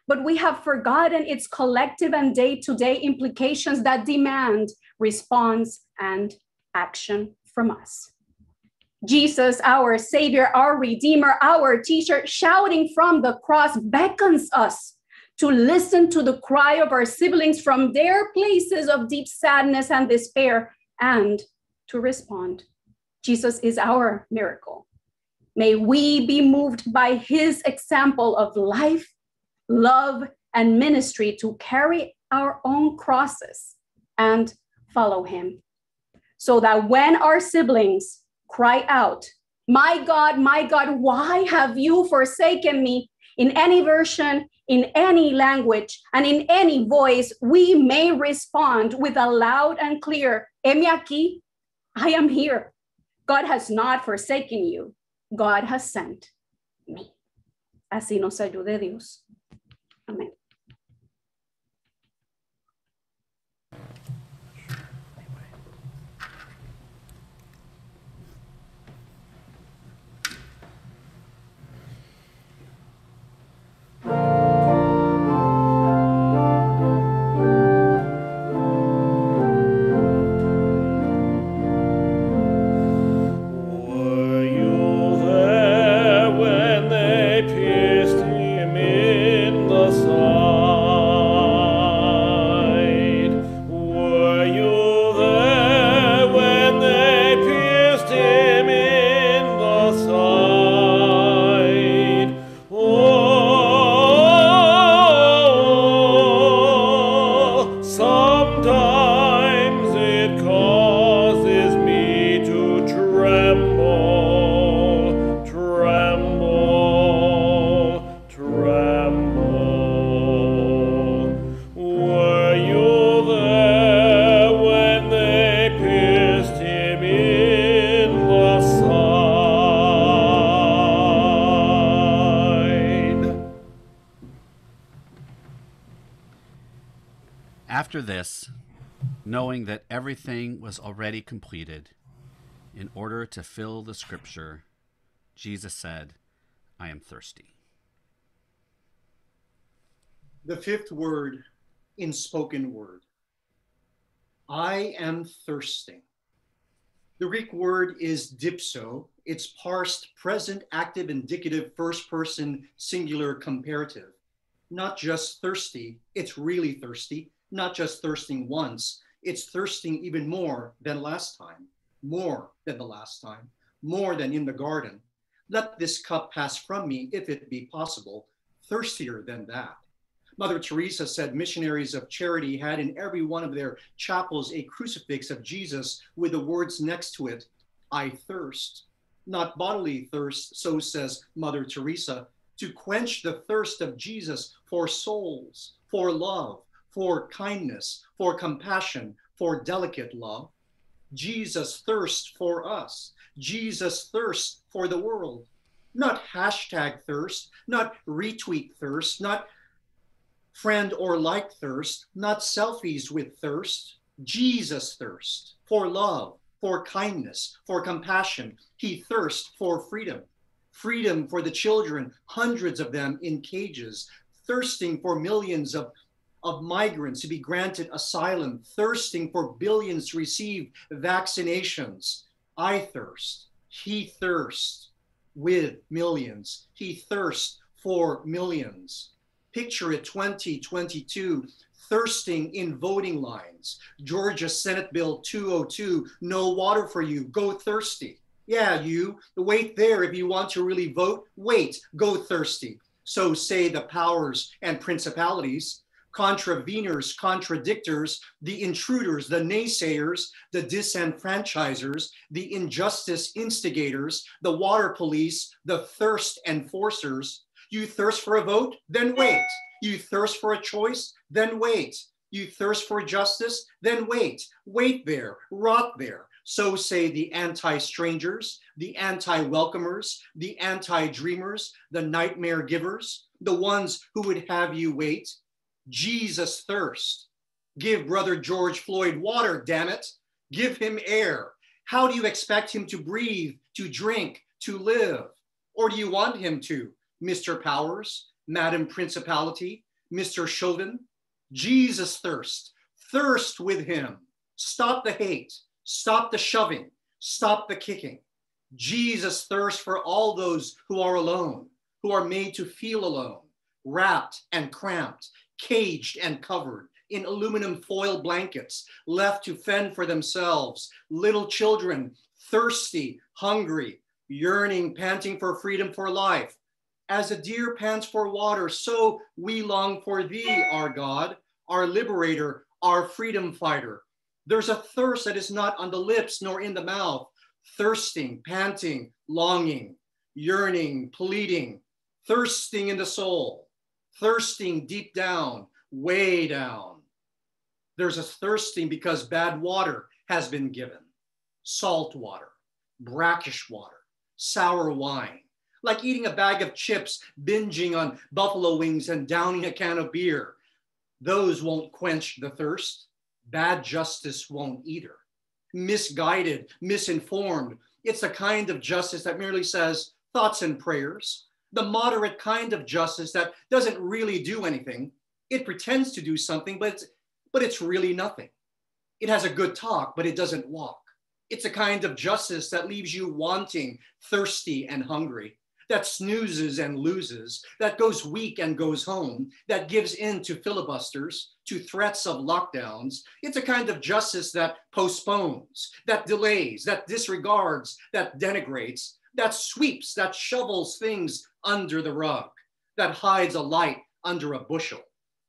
but we have forgotten its collective and day to day implications that demand response and action from us. Jesus, our Savior, our Redeemer, our teacher, shouting from the cross, beckons us to listen to the cry of our siblings from their places of deep sadness and despair and to respond. Jesus is our miracle. May we be moved by his example of life, love, and ministry to carry our own crosses and follow him. So that when our siblings cry out, My God, my God, why have you forsaken me? In any version, in any language, and in any voice, we may respond with a loud and clear, Heme aquí, I am here. God has not forsaken you. God has sent me. Así nos ayude Dios. Amén. Was already completed, in order to fill the scripture, Jesus said, I am thirsty. The fifth word in spoken word. I am thirsting. The Greek word is dipso. It's parsed present active indicative first person singular comparative. Not just thirsty, it's really thirsty. Not just thirsting once, it's thirsting even more than last time, more than the last time, more than in the garden. Let this cup pass from me, if it be possible, thirstier than that. Mother Teresa said missionaries of charity had in every one of their chapels a crucifix of Jesus with the words next to it, I thirst. Not bodily thirst, so says Mother Teresa, to quench the thirst of Jesus for souls, for love, for kindness, for compassion, for delicate love. Jesus thirst for us. Jesus thirst for the world. Not hashtag thirst, not retweet thirst, not friend or like thirst, not selfies with thirst. Jesus thirst for love, for kindness, for compassion. He thirst for freedom. Freedom for the children, hundreds of them in cages, thirsting for millions of of migrants to be granted asylum, thirsting for billions to receive vaccinations. I thirst. He thirsts with millions. He thirsts for millions. Picture it 2022, thirsting in voting lines. Georgia Senate Bill 202, no water for you, go thirsty. Yeah, you, wait there if you want to really vote, wait, go thirsty. So say the powers and principalities contraveners, contradictors, the intruders, the naysayers, the disenfranchisers, the injustice instigators, the water police, the thirst enforcers. You thirst for a vote? Then wait. You thirst for a choice? Then wait. You thirst for justice? Then wait. Wait there, rot there. So say the anti strangers, the anti welcomers, the anti dreamers, the nightmare givers, the ones who would have you wait. Jesus thirst. Give brother George Floyd water, damn it. Give him air. How do you expect him to breathe, to drink, to live? Or do you want him to, Mr. Powers, Madam Principality, Mr. Chauvin? Jesus thirst. Thirst with him. Stop the hate. Stop the shoving. Stop the kicking. Jesus thirst for all those who are alone, who are made to feel alone. wrapped and cramped, caged and covered in aluminum foil blankets, left to fend for themselves, little children, thirsty, hungry, yearning, panting for freedom for life. As a deer pants for water, so we long for thee, our God, our liberator, our freedom fighter. There's a thirst that is not on the lips nor in the mouth, thirsting, panting, longing, yearning, pleading, thirsting in the soul, thirsting deep down, way down. There's a thirsting because bad water has been given salt water, brackish water, sour wine, like eating a bag of chips, binging on buffalo wings, and downing a can of beer. Those won't quench the thirst. Bad justice won't either. Misguided, misinformed. It's the kind of justice that merely says thoughts and prayers, the moderate kind of justice that doesn't really do anything. It pretends to do something, but it's, but it's really nothing. It has a good talk, but it doesn't walk. It's a kind of justice that leaves you wanting, thirsty, and hungry, that snoozes and loses, that goes weak and goes home, that gives in to filibusters, to threats of lockdowns. It's a kind of justice that postpones, that delays, that disregards, that denigrates, that sweeps, that shovels things under the rug, that hides a light under a bushel.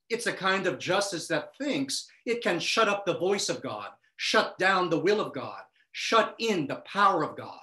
It's a kind of justice that thinks it can shut up the voice of God, shut down the will of God, shut in the power of God.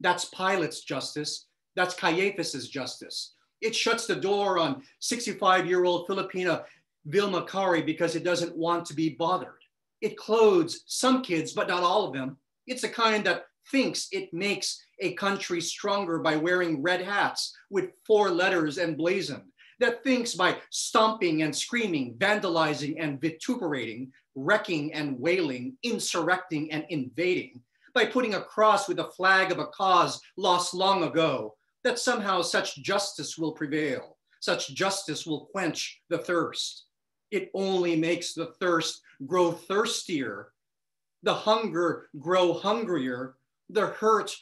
That's Pilate's justice. That's Caiaphas's justice. It shuts the door on 65 year old Filipina Vilma Kari because it doesn't want to be bothered. It clothes some kids, but not all of them. It's a kind that thinks it makes a country stronger by wearing red hats with four letters emblazoned, that thinks by stomping and screaming, vandalizing and vituperating, wrecking and wailing, insurrecting and invading, by putting a cross with a flag of a cause lost long ago, that somehow such justice will prevail, such justice will quench the thirst. It only makes the thirst grow thirstier, the hunger grow hungrier, the hurt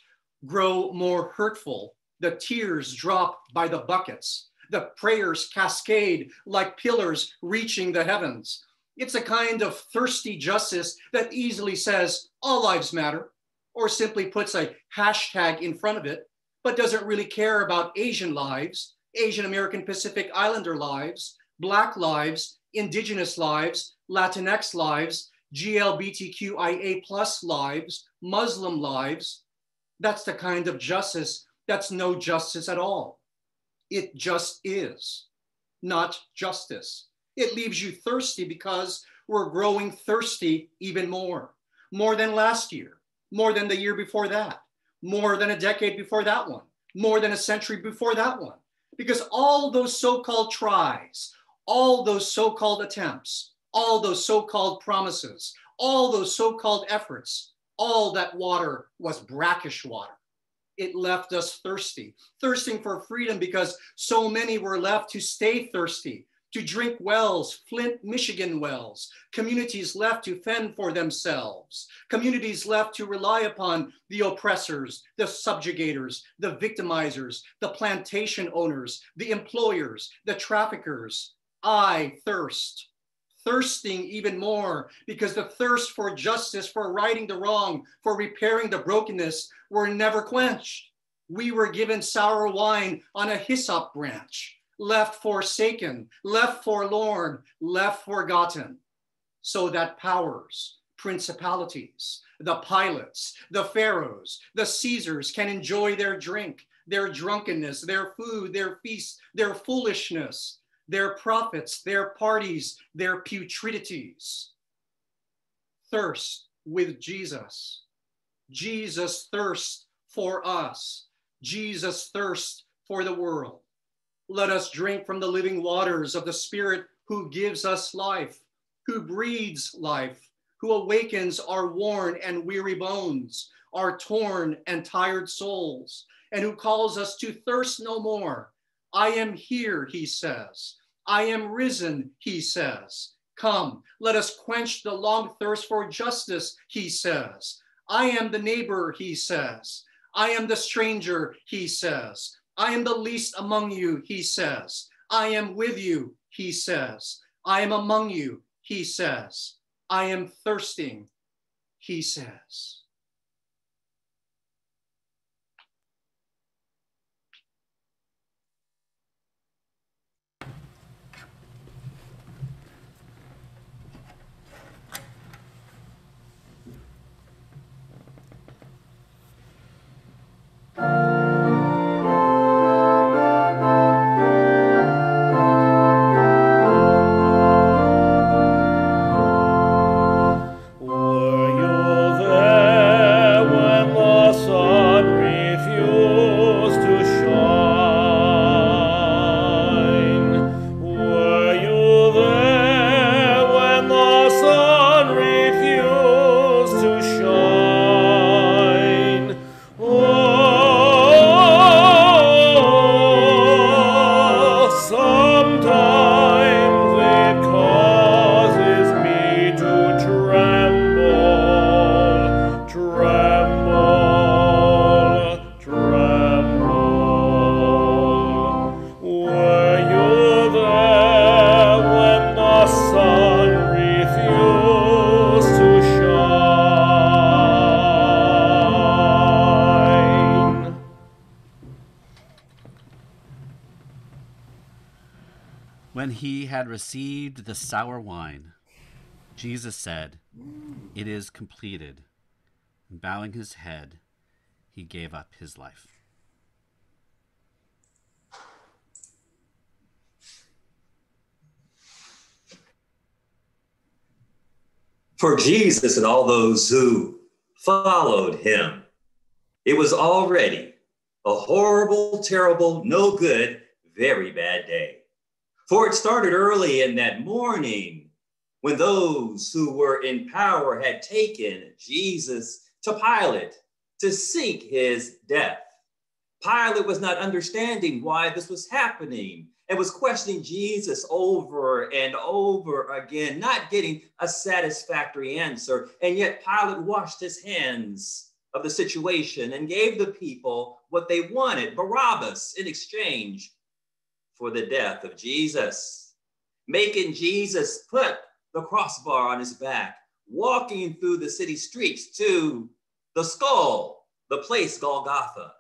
grow more hurtful, the tears drop by the buckets, the prayers cascade like pillars reaching the heavens. It's a kind of thirsty justice that easily says all lives matter, or simply puts a hashtag in front of it, but doesn't really care about Asian lives, Asian American Pacific Islander lives, Black lives, Indigenous lives, Latinx lives, GLBTQIA plus lives, Muslim lives. That's the kind of justice that's no justice at all. It just is not justice. It leaves you thirsty because we're growing thirsty even more, more than last year, more than the year before that, more than a decade before that one, more than a century before that one. Because all those so called tries, all those so called attempts, all those so called promises, all those so called efforts, all that water was brackish water. It left us thirsty, thirsting for freedom because so many were left to stay thirsty, to drink wells, Flint, Michigan wells, communities left to fend for themselves, communities left to rely upon the oppressors, the subjugators, the victimizers, the plantation owners, the employers, the traffickers. I thirst thirsting even more because the thirst for justice, for righting the wrong, for repairing the brokenness were never quenched. We were given sour wine on a hyssop branch, left forsaken, left forlorn, left forgotten, so that powers, principalities, the Pilates, the pharaohs, the Caesars can enjoy their drink, their drunkenness, their food, their feasts, their foolishness, their profits, their parties, their putridities. Thirst with Jesus. Jesus thirst for us. Jesus thirst for the world. Let us drink from the living waters of the Spirit who gives us life, who breathes life, who awakens our worn and weary bones, our torn and tired souls, and who calls us to thirst no more I am here, he says. I am risen, he says. Come, let us quench the long thirst for justice, he says. I am the neighbor, he says. I am the stranger, he says. I am the least among you, he says. I am with you, he says. I am among you, he says. I am thirsting, he says. Sour wine, Jesus said, It is completed. And bowing his head, he gave up his life. For Jesus and all those who followed him, it was already a horrible, terrible, no good, very bad day. For it started early in that morning when those who were in power had taken Jesus to Pilate to seek his death. Pilate was not understanding why this was happening and was questioning Jesus over and over again, not getting a satisfactory answer. And yet Pilate washed his hands of the situation and gave the people what they wanted Barabbas in exchange for the death of Jesus, making Jesus put the crossbar on his back, walking through the city streets to the skull, the place Golgotha.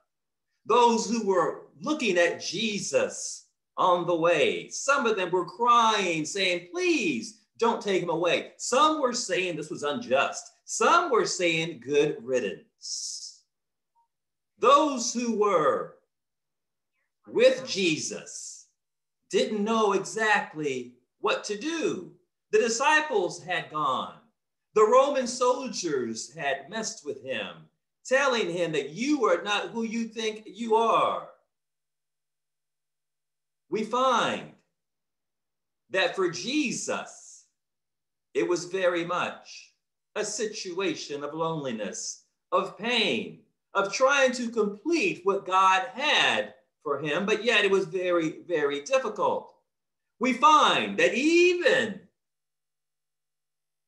Those who were looking at Jesus on the way, some of them were crying, saying, Please don't take him away. Some were saying this was unjust, some were saying good riddance. Those who were with Jesus didn't know exactly what to do. The disciples had gone. The Roman soldiers had messed with him, telling him that you are not who you think you are. We find that for Jesus, it was very much a situation of loneliness, of pain, of trying to complete what God had for him, but yet it was very, very difficult. We find that even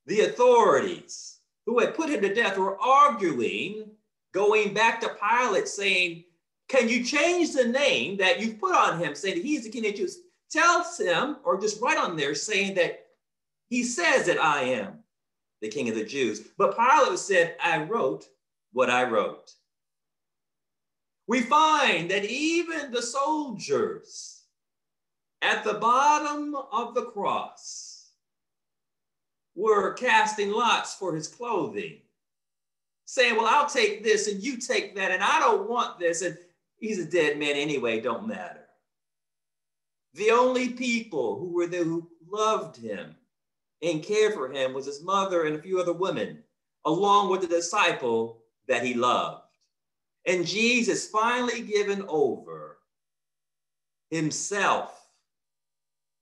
the authorities who had put him to death were arguing, going back to Pilate, saying, Can you change the name that you've put on him, saying that he's the king of the Jews? Tell him, or just write on there, saying that he says that I am the king of the Jews. But Pilate said, I wrote what I wrote. We find that even the soldiers at the bottom of the cross were casting lots for his clothing, saying, Well, I'll take this and you take that, and I don't want this. And he's a dead man anyway, don't matter. The only people who were there who loved him and cared for him was his mother and a few other women, along with the disciple that he loved. And Jesus finally given over himself,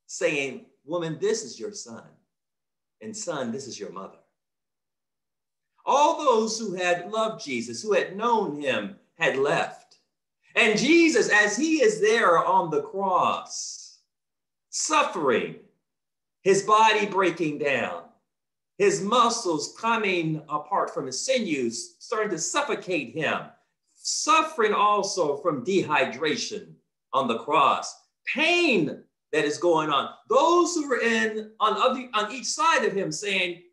saying, Woman, this is your son, and son, this is your mother. All those who had loved Jesus, who had known him, had left. And Jesus, as he is there on the cross, suffering, his body breaking down, his muscles coming apart from his sinews, starting to suffocate him, suffering also from dehydration on the cross, pain that is going on. Those who were in on, other, on each side of him saying,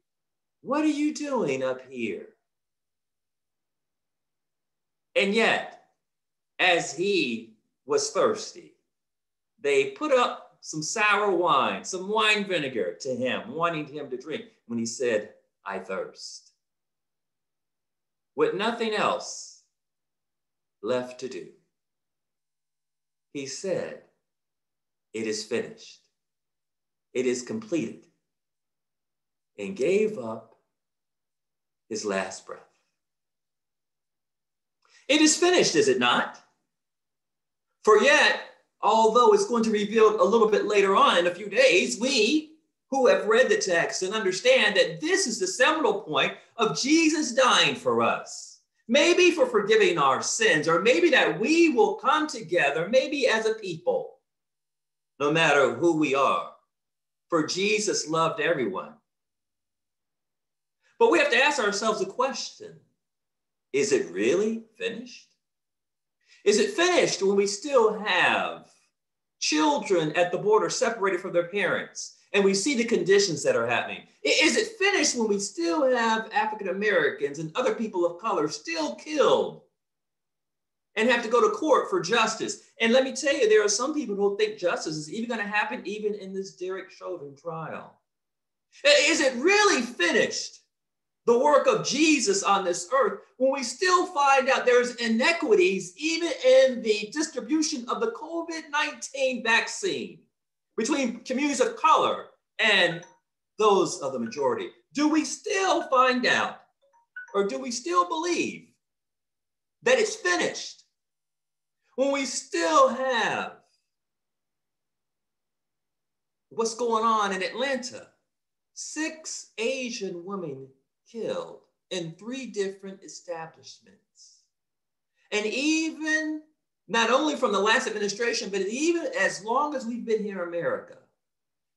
What are you doing up here? And yet, as he was thirsty, they put up some sour wine, some wine vinegar to him, wanting him to drink when he said, I thirst. With nothing else left to do, he said, It is finished, it is completed, and gave up his last breath. It is finished, is it not? For yet, although it's going to be revealed a little bit later on in a few days, we who have read the text and understand that this is the seminal point of Jesus dying for us. Maybe for forgiving our sins, or maybe that we will come together, maybe as a people, no matter who we are. For Jesus loved everyone. But we have to ask ourselves a question is it really finished? Is it finished when we still have children at the border separated from their parents and we see the conditions that are happening? Is it finished when we still have African Americans and other people of color still killed and have to go to court for justice? And let me tell you, there are some people who think justice is even going to happen even in this Derek Chauvin trial. Is it really finished the work of Jesus on this earth, when we still find out there's inequities even in the distribution of the COVID 19 vaccine between communities of color and those of the majority, do we still find out or do we still believe that it's finished when we still have what's going on in Atlanta? Six Asian women killed in three different establishments. And even not only from the last administration, but even as long as we've been here in America,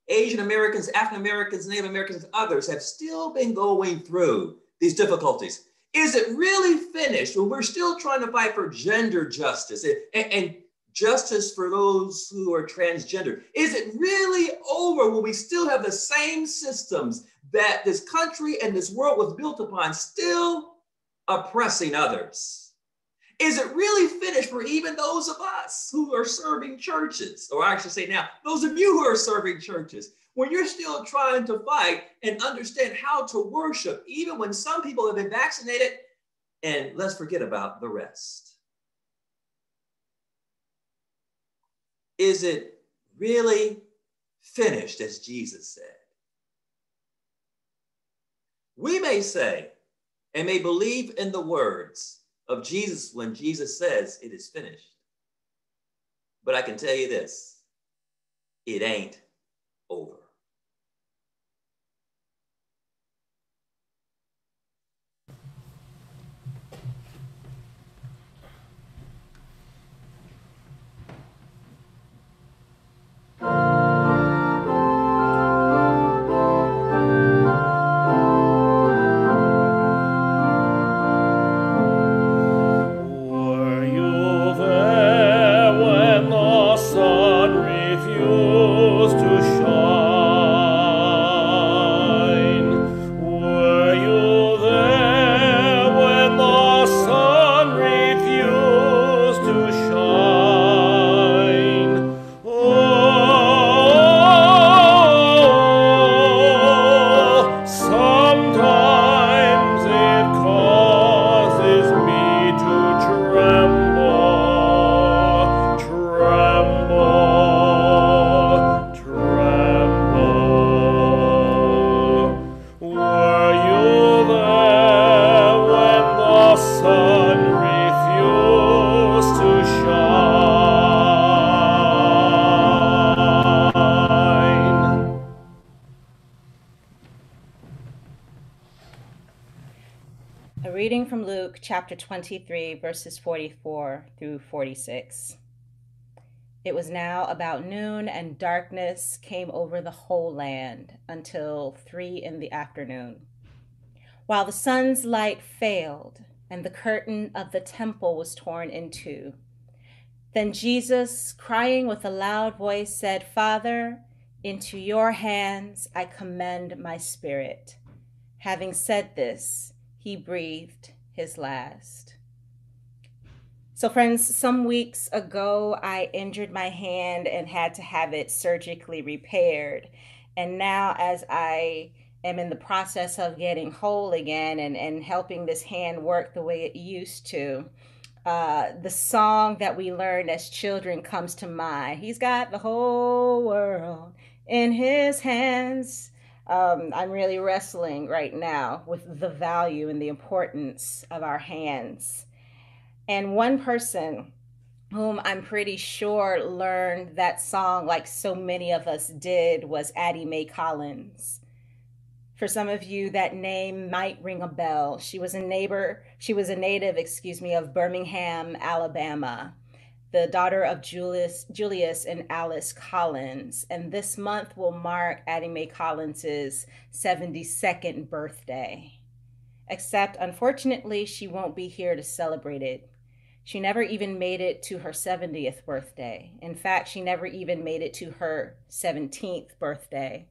Asian Americans, African Americans, Native Americans, others have still been going through these difficulties. Is it really finished when we're still trying to fight for gender justice and, and justice for those who are transgender? Is it really over when we still have the same systems that this country and this world was built upon, still oppressing others? Is it really finished for even those of us who are serving churches? Or I should say now, those of you who are serving churches, when you're still trying to fight and understand how to worship, even when some people have been vaccinated, and let's forget about the rest. Is it really finished, as Jesus said? We may say and may believe in the words of Jesus when Jesus says it is finished. But I can tell you this it ain't chapter 23, verses 44 through 46. It was now about noon, and darkness came over the whole land until three in the afternoon. While the sun's light failed and the curtain of the temple was torn in two, Then Jesus, crying with a loud voice, said, Father, into your hands I commend my spirit. Having said this, he breathed his last. So, friends, some weeks ago, I injured my hand and had to have it surgically repaired. And now, as I am in the process of getting whole again and, and helping this hand work the way it used to, uh, the song that we learned as children comes to mind. He's got the whole world in his hands. Um, I'm really wrestling right now with the value and the importance of our hands. And one person whom I'm pretty sure learned that song like so many of us did was Addie Mae Collins. For some of you, that name might ring a bell. She was a neighbor, she was a native, excuse me, of Birmingham, Alabama, the daughter of Julius, Julius and Alice Collins. And this month will mark Addie Mae Collins's 72nd birthday. Except, unfortunately, she won't be here to celebrate it. She never even made it to her 70th birthday. In fact, she never even made it to her 17th birthday.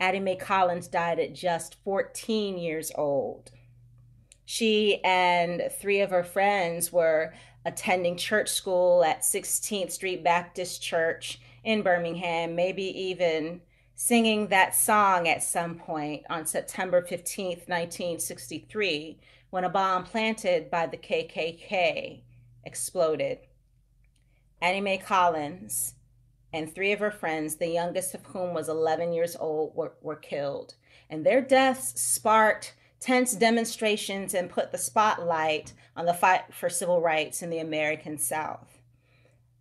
Addie Mae Collins died at just 14 years old. She and three of her friends were attending church school at 16th Street Baptist Church in Birmingham, maybe even singing that song at some point on September 15th, 1963, when a bomb planted by the KKK exploded. Addie Mae Collins and three of her friends, the youngest of whom was 11 years old, were, were killed. And their deaths sparked tense demonstrations and put the spotlight on the fight for civil rights in the American South.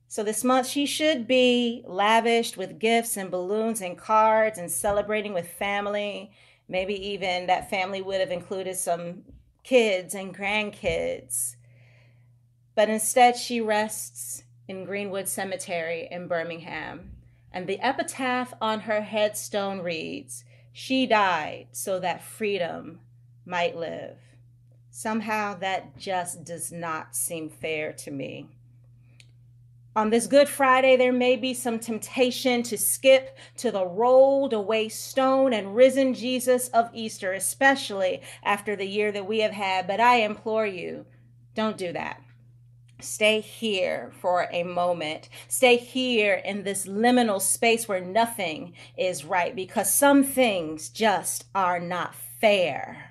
So this month, she should be lavished with gifts and balloons and cards and celebrating with family. Maybe even that family would have included some kids and grandkids. But instead, she rests in Greenwood Cemetery in Birmingham. And the epitaph on her headstone reads, She died so that freedom might live. Somehow that just does not seem fair to me. On this Good Friday, there may be some temptation to skip to the rolled away stone and risen Jesus of Easter, especially after the year that we have had. But I implore you, don't do that. Stay here for a moment. Stay here in this liminal space where nothing is right because some things just are not fair.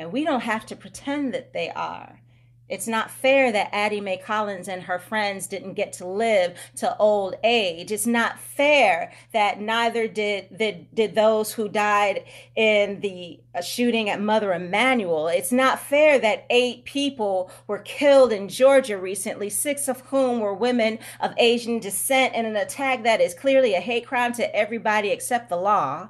And we don't have to pretend that they are. It's not fair that Addie Mae Collins and her friends didn't get to live to old age. It's not fair that neither did did, did those who died in the uh, shooting at Mother Emanuel. It's not fair that eight people were killed in Georgia recently, six of whom were women of Asian descent in an attack that is clearly a hate crime to everybody except the law.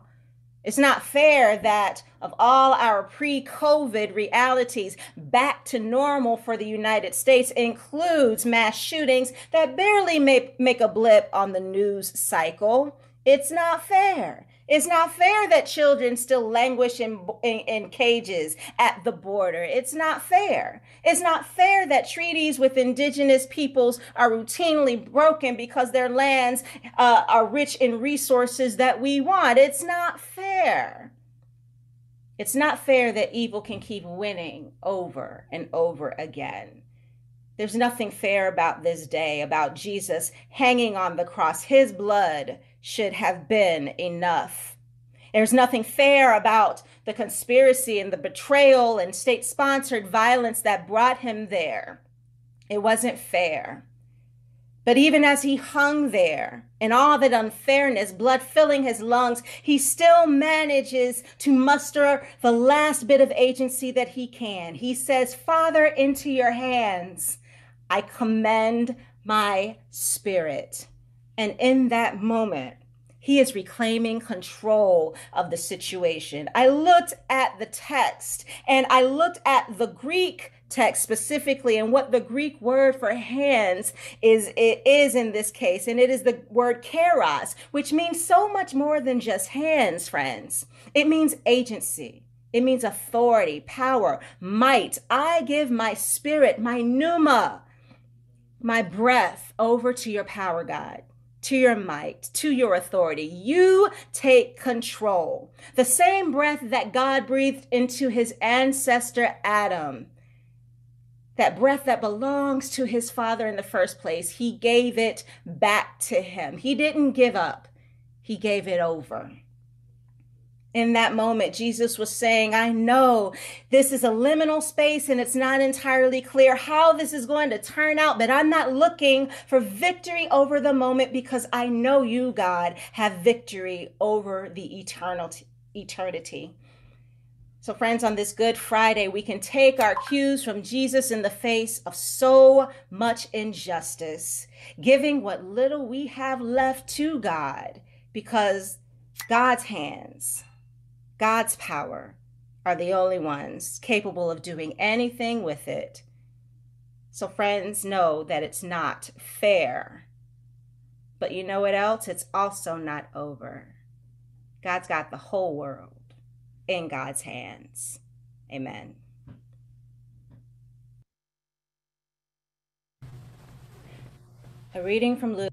It's not fair that of all our pre COVID realities, back to normal for the United States includes mass shootings that barely make, make a blip on the news cycle. It's not fair. It's not fair that children still languish in, in, in, cages at the border. It's not fair. It's not fair that treaties with indigenous peoples are routinely broken because their lands uh, are rich in resources that we want. It's not fair. It's not fair that evil can keep winning over and over again. There's nothing fair about this day, about Jesus hanging on the cross. His blood should have been enough. There's nothing fair about the conspiracy and the betrayal and state sponsored violence that brought him there. It wasn't fair. But even as he hung there in all that unfairness, blood filling his lungs, he still manages to muster the last bit of agency that he can. He says, Father, into your hands I commend my spirit. And in that moment, he is reclaiming control of the situation. I looked at the text and I looked at the Greek text specifically and what the Greek word for hands is it is in this case and it is the word keras which means so much more than just hands friends. It means agency. It means authority power might. I give my spirit my pneuma my breath over to your power, God, to your might, to your authority. You take control. The same breath that God breathed into his ancestor Adam, that breath that belongs to his father in the first place, he gave it back to him. He didn't give up, he gave it over in that moment, Jesus was saying, I know this is a liminal space and it's not entirely clear how this is going to turn out, but I'm not looking for victory over the moment because I know you, God, have victory over the eternal eternity. So, friends, on this Good Friday, we can take our cues from Jesus in the face of so much injustice, giving what little we have left to God because God's hands God's power are the only ones capable of doing anything with it. So, friends, know that it's not fair. But you know what else? It's also not over. God's got the whole world in God's hands. Amen. A reading from Luke.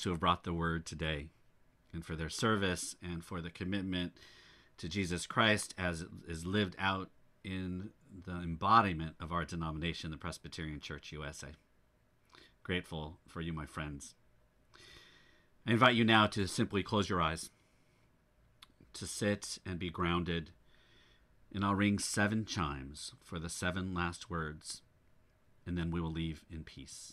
those who have brought the word today and for their service and for the commitment to Jesus Christ as it is lived out in the embodiment of our denomination, the Presbyterian Church USA. Grateful for you, my friends. I invite you now to simply close your eyes, to sit and be grounded, and I'll ring seven chimes for the seven last words, and then we will leave in peace.